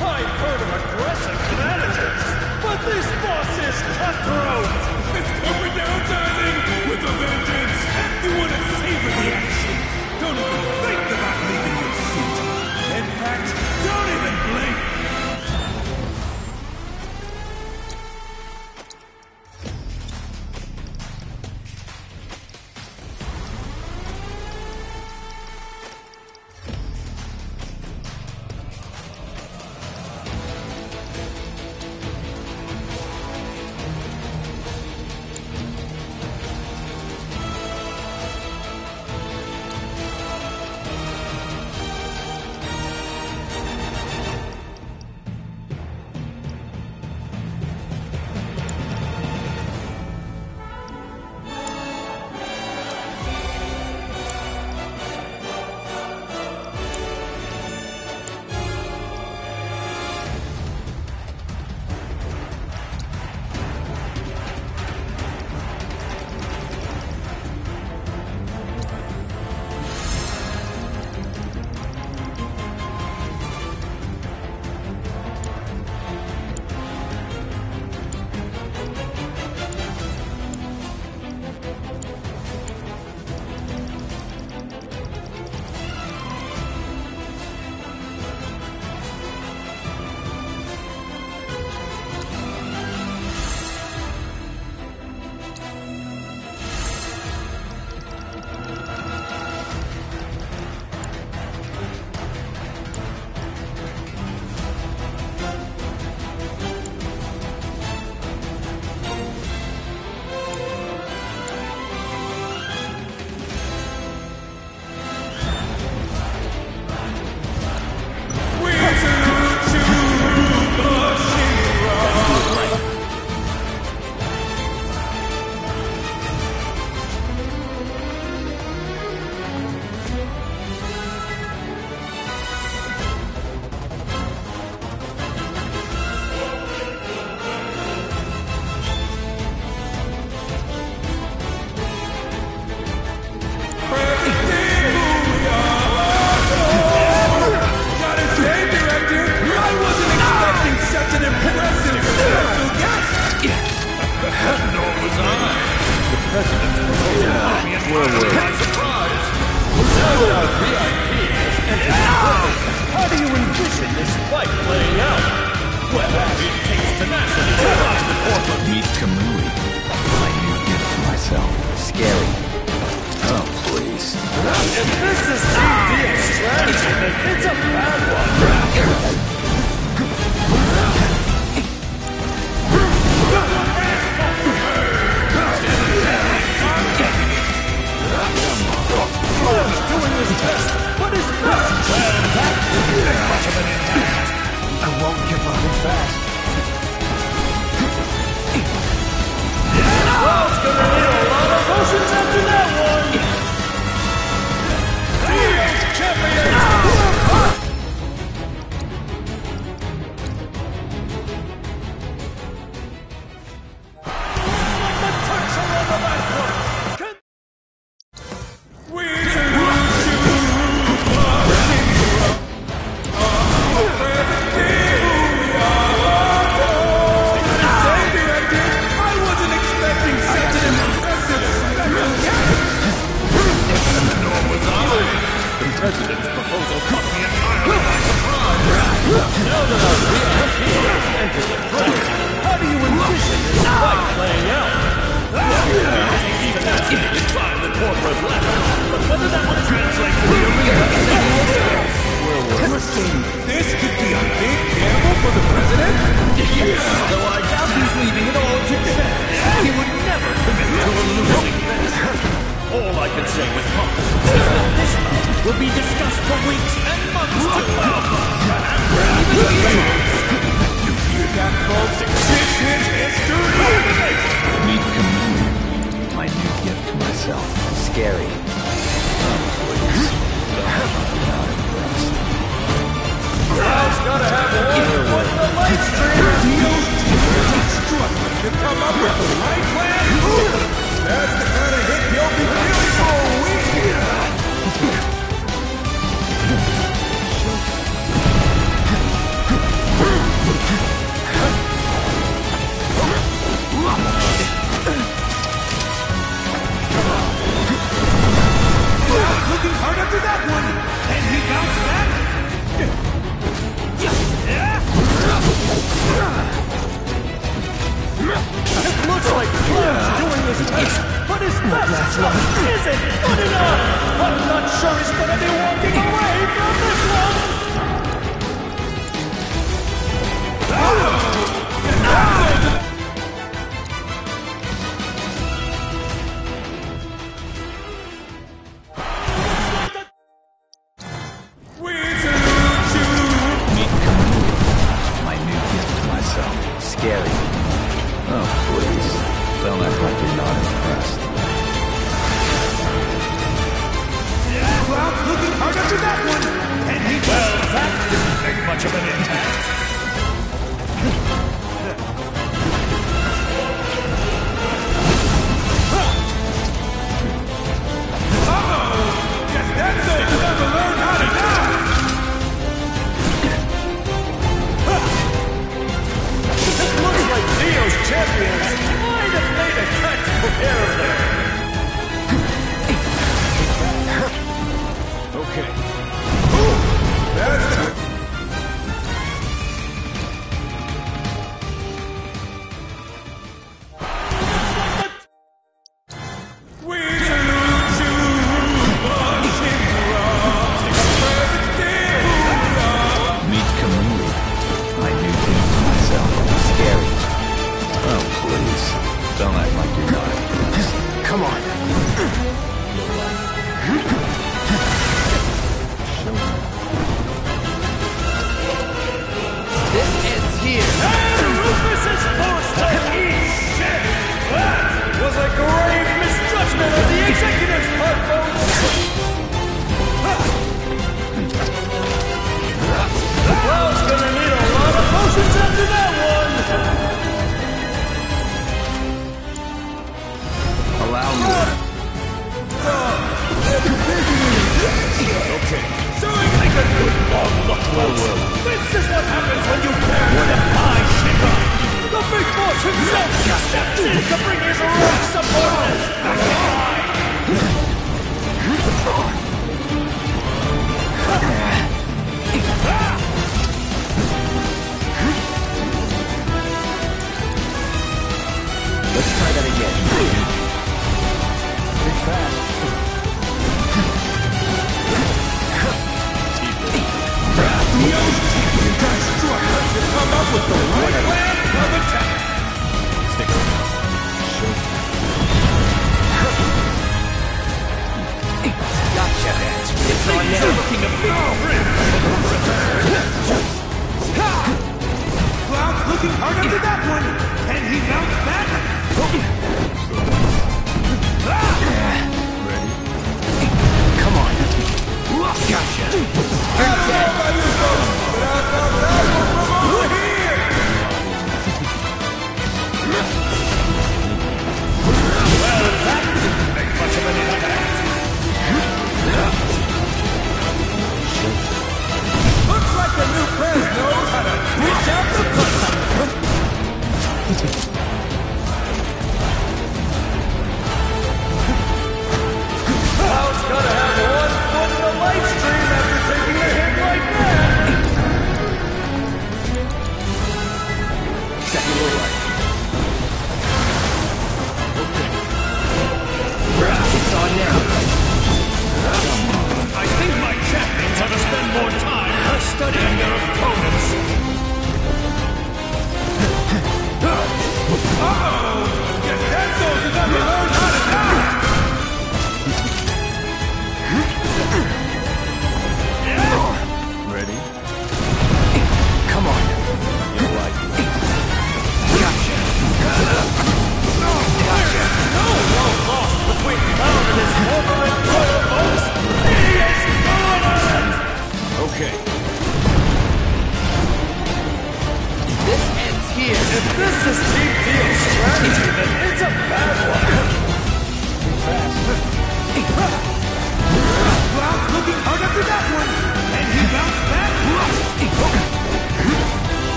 I've heard of aggressive managers, but this boss is cutthroat! It's going down, darling, with a vengeance. You want to savor the action. Don't even that existence is through Meet Commander, my new gift to myself. Scary. Oh, please. I'm not impressed. Crowd's gotta have one for the light stream! Deals destruct to come up with the right plan? That's the kind of hit you'll be feeling for a week! looking hard after that one. Can he bounce back? It looks like Cloud's doing his best, but his best isn't good enough! I'm not sure he's gonna be walking away from this one! Oh!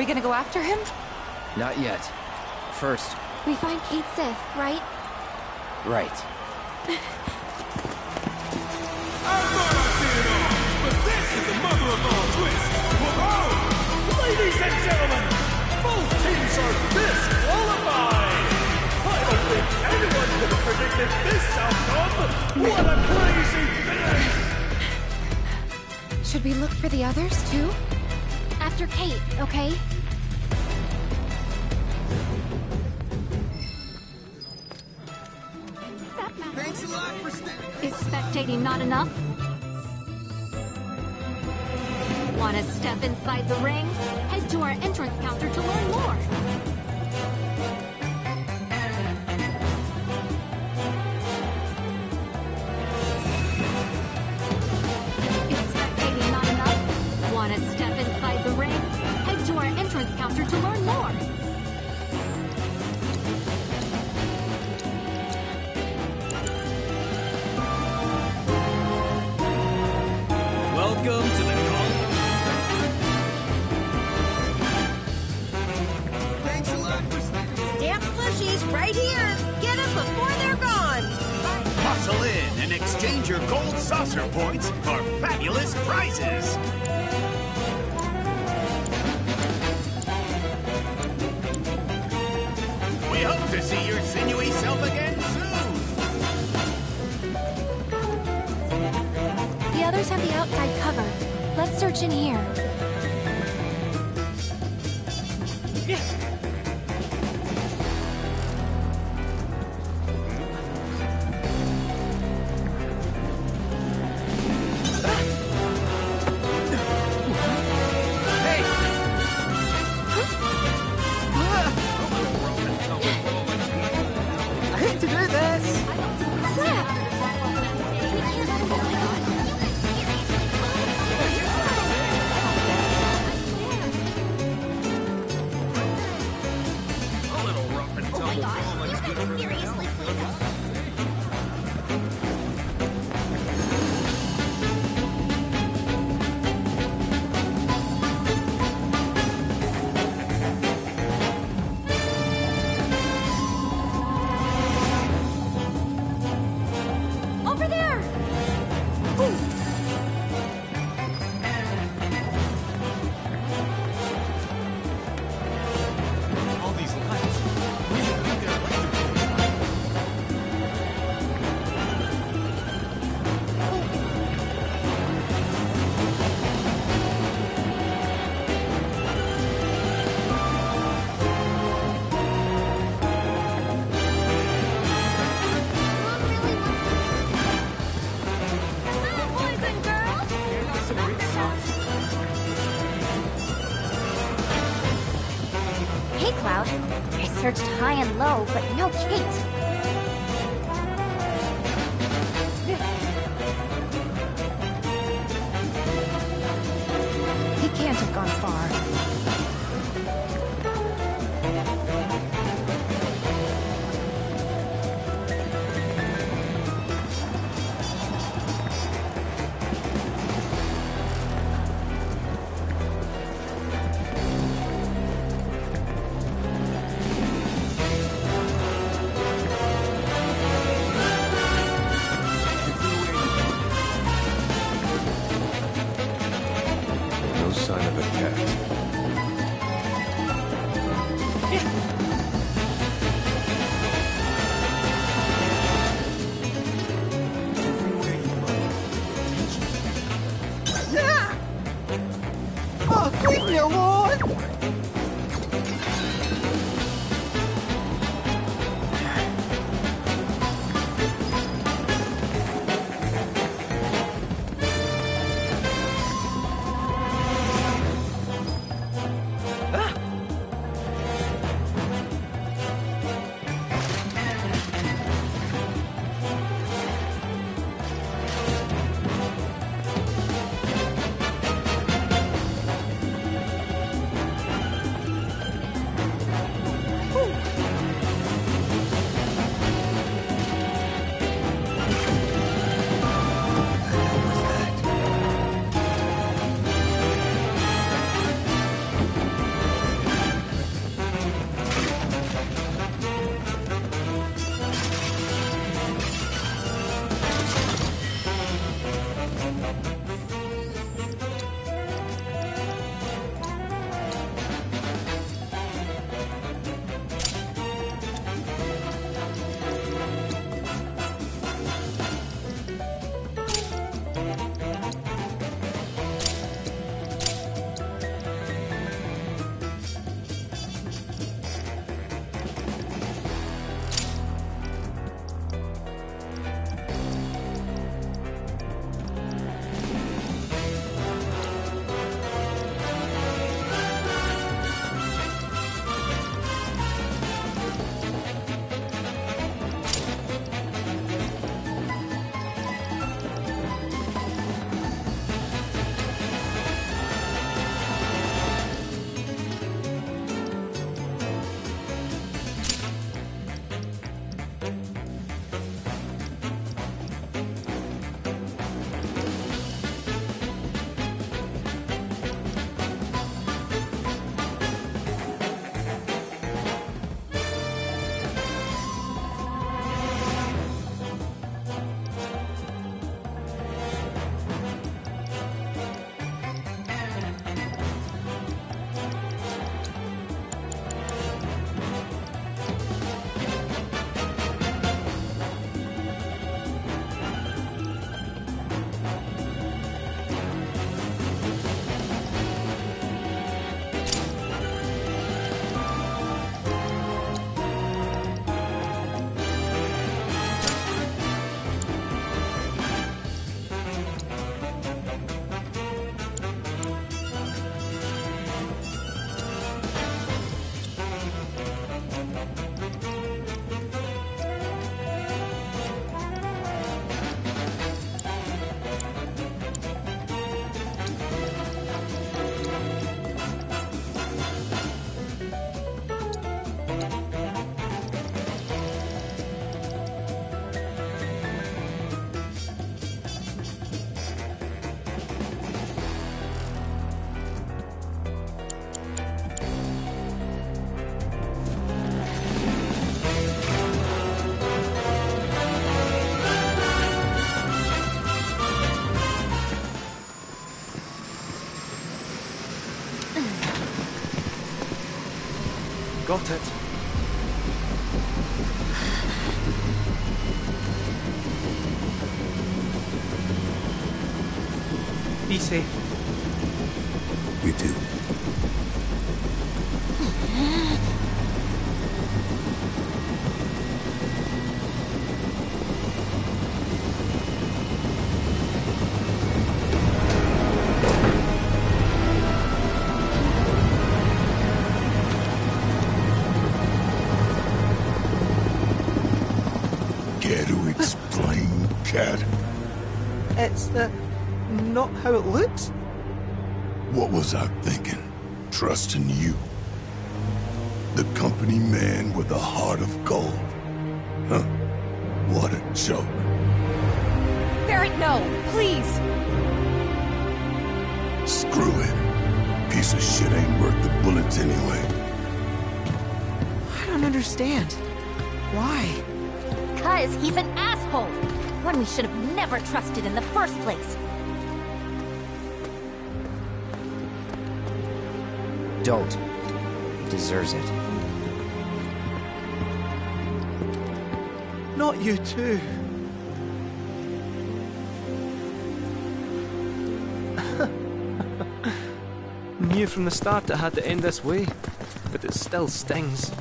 We gonna go after him? Not yet. First, We find Cait Sith, right? right. But this is the mother of all twists. Whoa! Ladies and gentlemen, both teams are disqualified. I don't think anyone could have predicted this outcome. What a crazy finish! Should we look for the others too? After Cait, okay? Thanks a lot for Is spectating not enough? Want to step inside the ring? Head to our entrance counter to learn more. Outside cover. Let's search in here. Got how it looks. What was I thinking? Trusting you. The company man with a heart of gold. Huh? What a joke. Barrett, no! Please! Screw it. Piece of shit ain't worth the bullets anyway. I don't understand. Why? Cause he's an asshole. One we should have never trusted in the first place. Don't. He deserves it. Not you too. Knew from the start it had to end this way, but it still stings.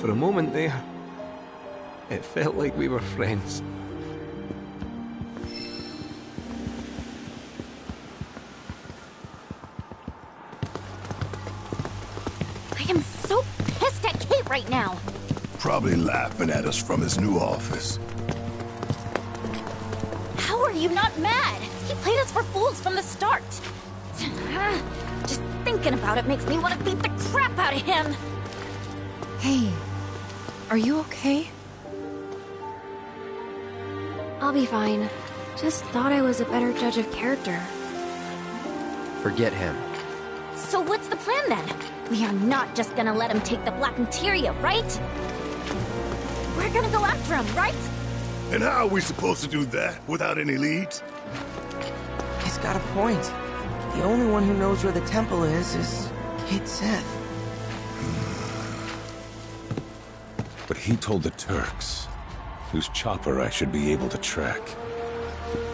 For a moment there, it felt like we were friends. At us from his new office. How are you not mad? He played us for fools from the start. Just thinking about it makes me want to beat the crap out of him. Hey, are you okay? I'll be fine. Just thought I was a better judge of character. Forget him. So what's the plan then? We are not just gonna let him take the Black Materia, right? We're gonna go after him, right? And how are we supposed to do that without any leads? He's got a point. The only one who knows where the temple is is Cait Sith. But he told the Turks, whose chopper I should be able to track.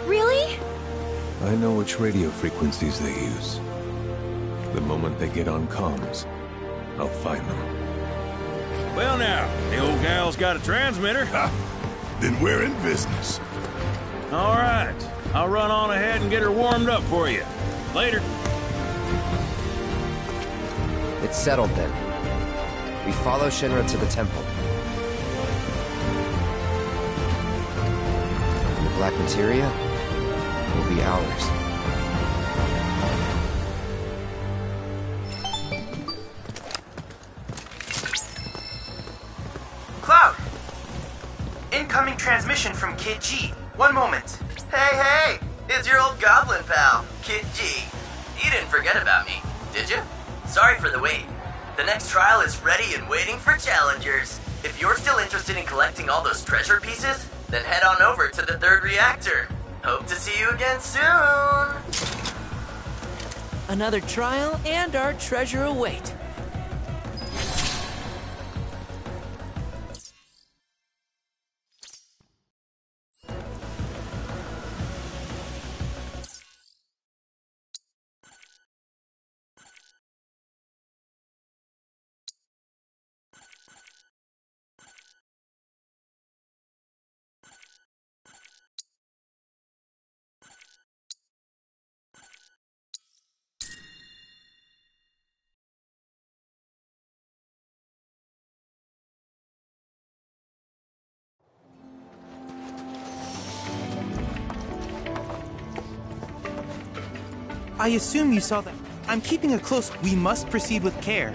Really? I know which radio frequencies they use. The moment they get on comms, I'll find them. Well now, the old gal's got a transmitter. Then we're in business. All right. I'll run on ahead and get her warmed up for you. Later. It's settled then. We follow Shinra to the temple. And the Black Materia will be ours. Kid G. One moment. Hey, hey! It's your old goblin pal, Kid G. You didn't forget about me, did you? Sorry for the wait. The next trial is ready and waiting for challengers. If you're still interested in collecting all those treasure pieces, then head on over to the third reactor. Hope to see you again soon! Another trial and our treasure await. I assume you saw that. I'm keeping a close. We must proceed with care.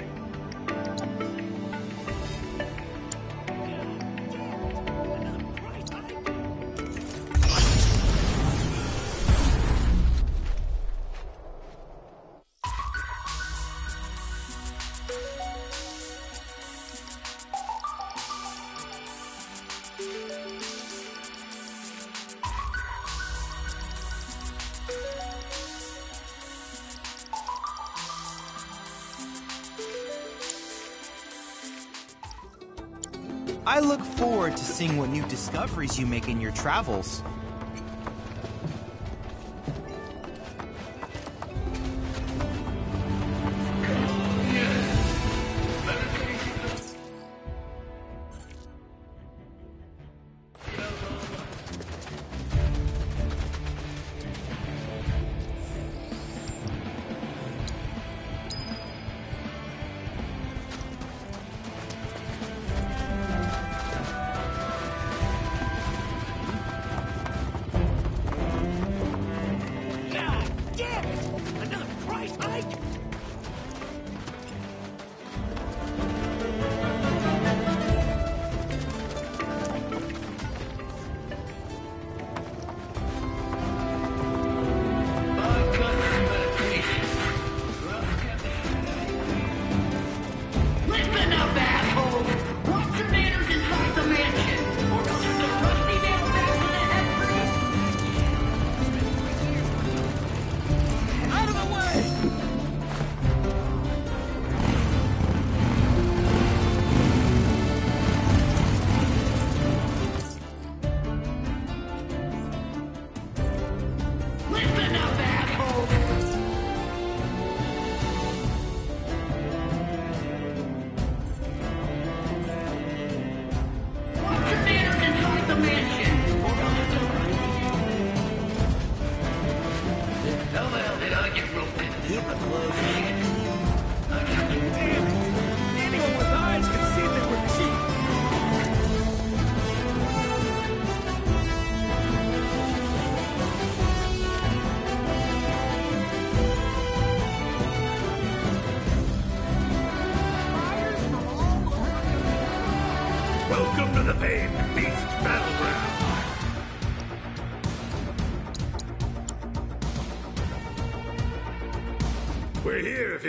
Discoveries you make in your travels.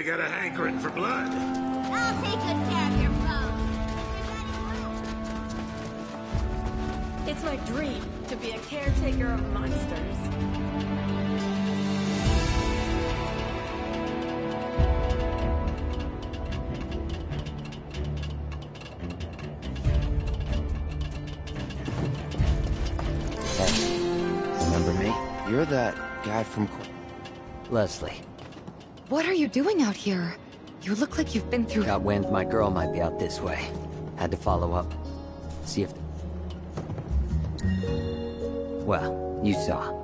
Got a hankering for blood. I'll take good care of your bones. It's my dream to be a caretaker of monsters. Hey, remember me? You're that guy from... Qu- Leslie. What are you doing out here? You look like you've been through. Got wind my girl might be out this way. Had to follow up. See if... Well, you saw.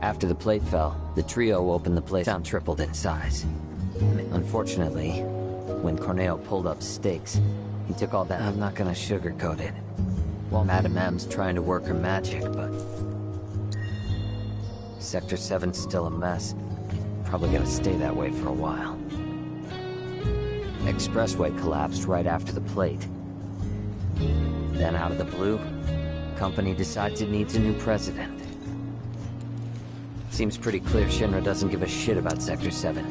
After the plate fell, the trio opened the place down tripled in size. Unfortunately, when Corneo pulled up stakes, he took all that... I'm not gonna sugarcoat it. While Madame M's trying to work her magic, but... Sector 7's still a mess. Probably gonna stay that way for a while. Expressway collapsed right after the plate. Then out of the blue, company decides it needs a new president. Seems pretty clear Shinra doesn't give a shit about Sector 7.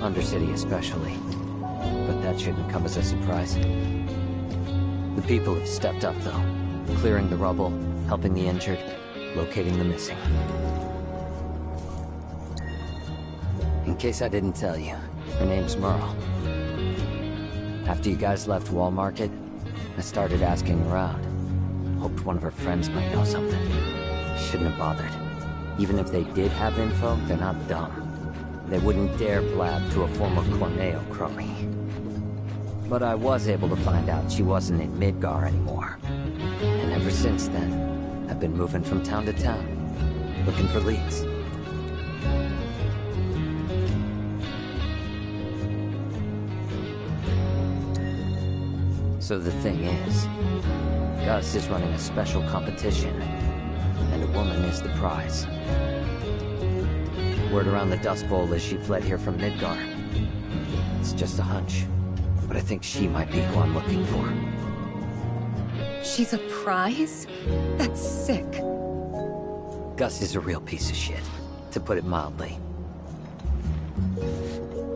Undercity especially. But that shouldn't come as a surprise. The people have stepped up though. Clearing the rubble, helping the injured, locating the missing. In case I didn't tell you, her name's Merle. After you guys left Wall Market, I started asking around. Hoped one of her friends might know something. Shouldn't have bothered. Even if they did have info, they're not dumb. They wouldn't dare blab to a former Corneo crony. But I was able to find out she wasn't in Midgar anymore. And ever since then, I've been moving from town to town, looking for leads. So the thing is, Gus is running a special competition, and a woman is the prize. Word around the Dust Bowl is she fled here from Midgar. It's just a hunch, but I think she might be who I'm looking for. She's a prize? That's sick. Gus is a real piece of shit, to put it mildly.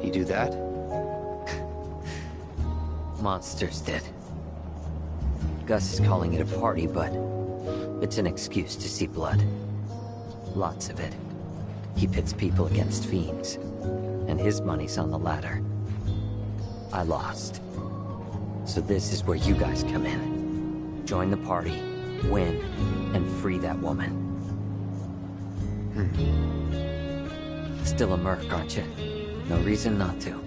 You do that? Monsters did. Gus is calling it a party, but it's an excuse to see blood. Lots of it. He pits people against fiends, and his money's on the ladder. I lost. So this is where you guys come in. Join the party, win, and free that woman. Hmm. Still a merc, aren't you? No reason not to.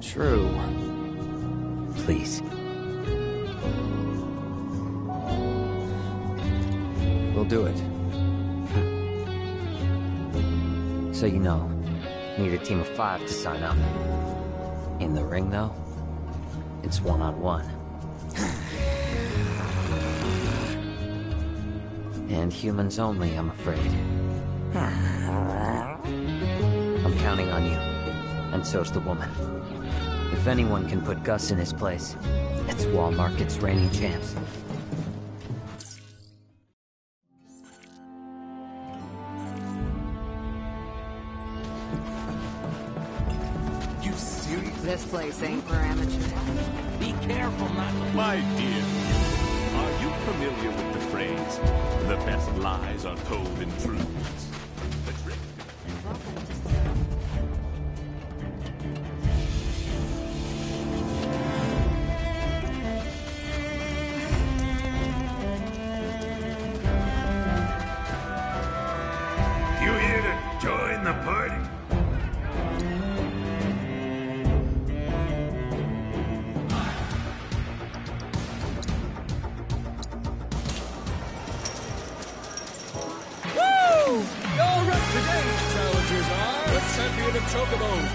True. Please. We'll do it. So you know, need a team of five to sign up. In the ring, though, it's one-on-one. and humans only, I'm afraid. I'm counting on you. And so's the woman. If anyone can put Gus in his place, it's Wall Market's reigning champs. You serious? This place ain't for amateurs. Be careful not to... My dear, are you familiar with the phrase, the best lies are told in truths? Champion of Chocobos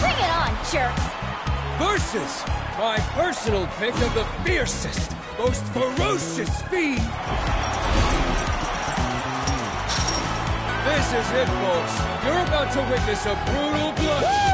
Bring it on, jerks! versus my personal pick of the fiercest, most ferocious speed. This is it, folks. You're about to witness a brutal blood.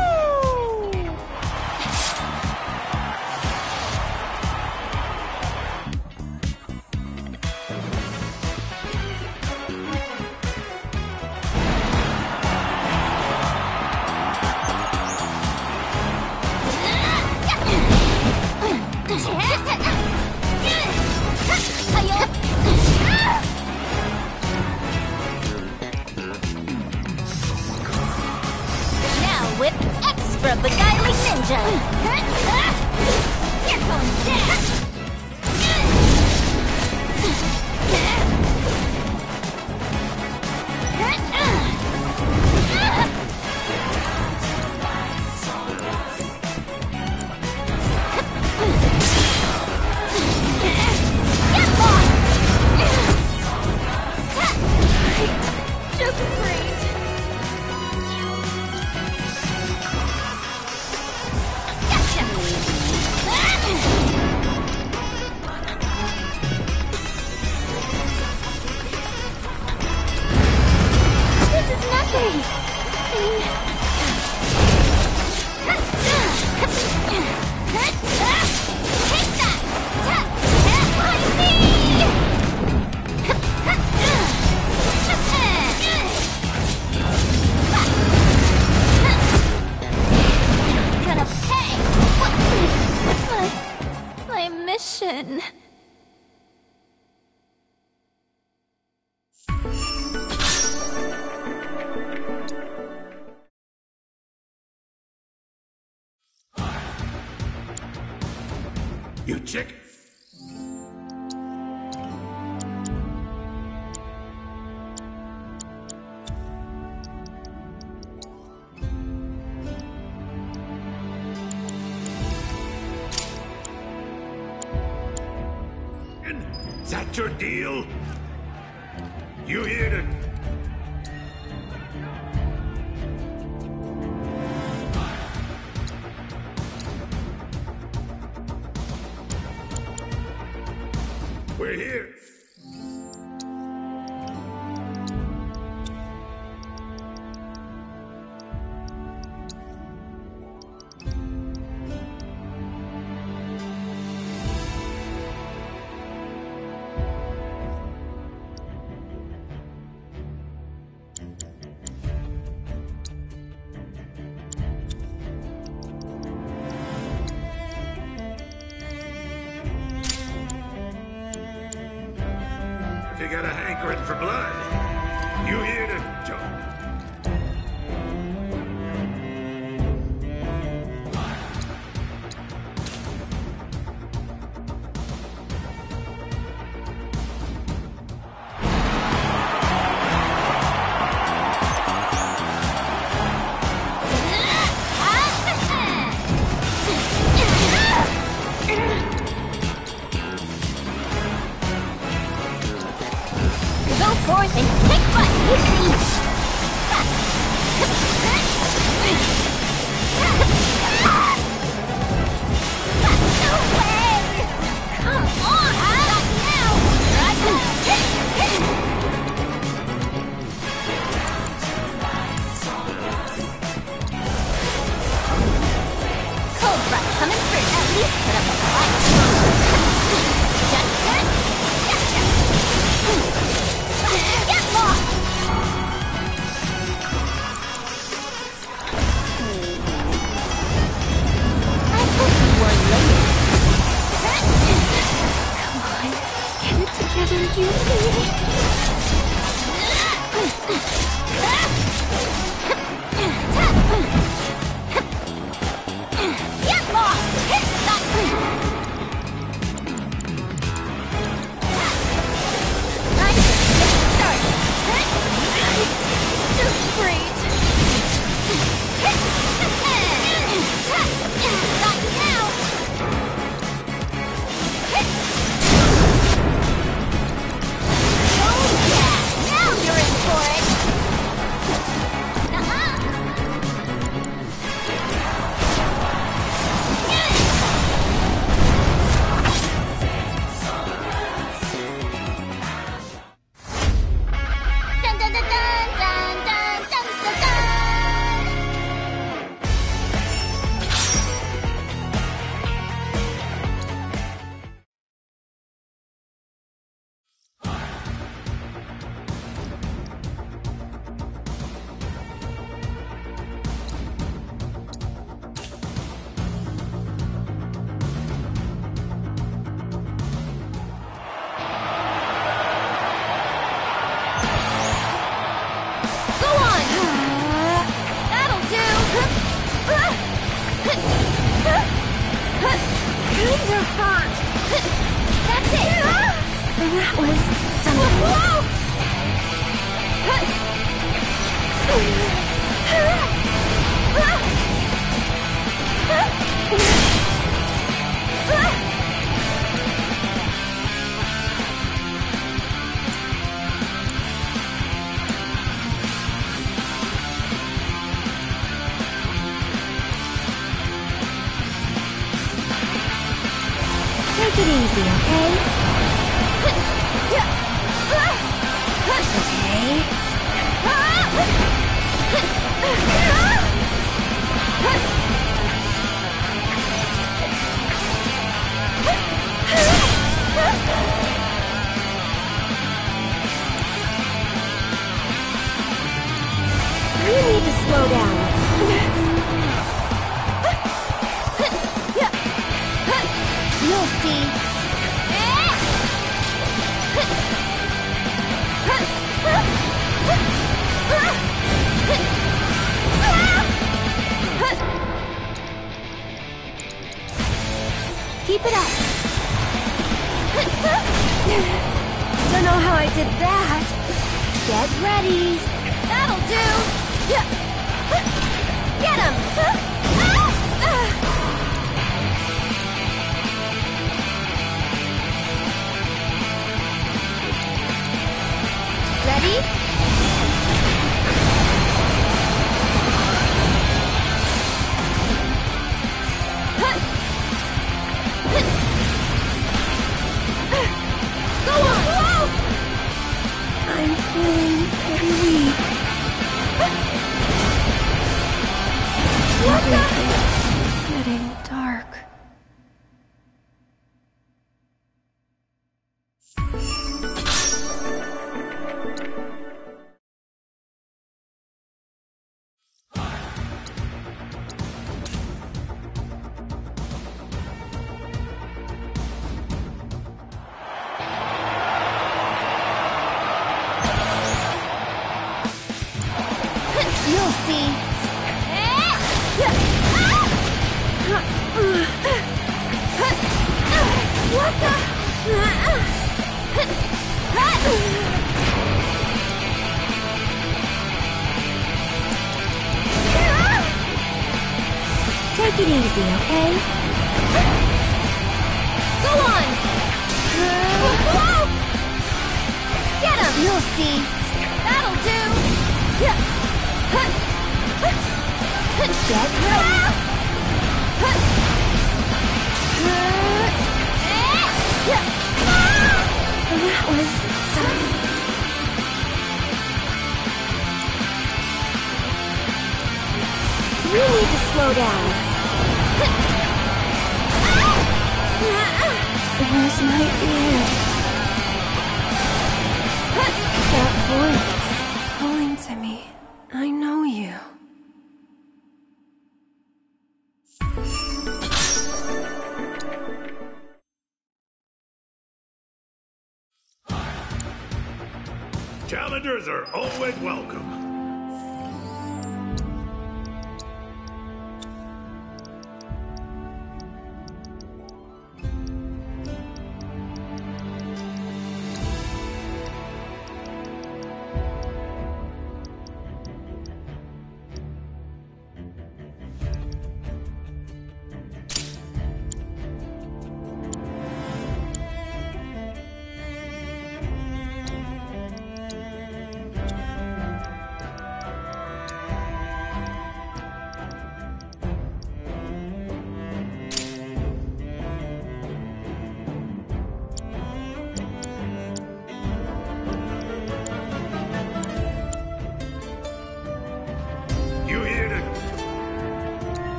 are always welcome.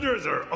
Challengers are...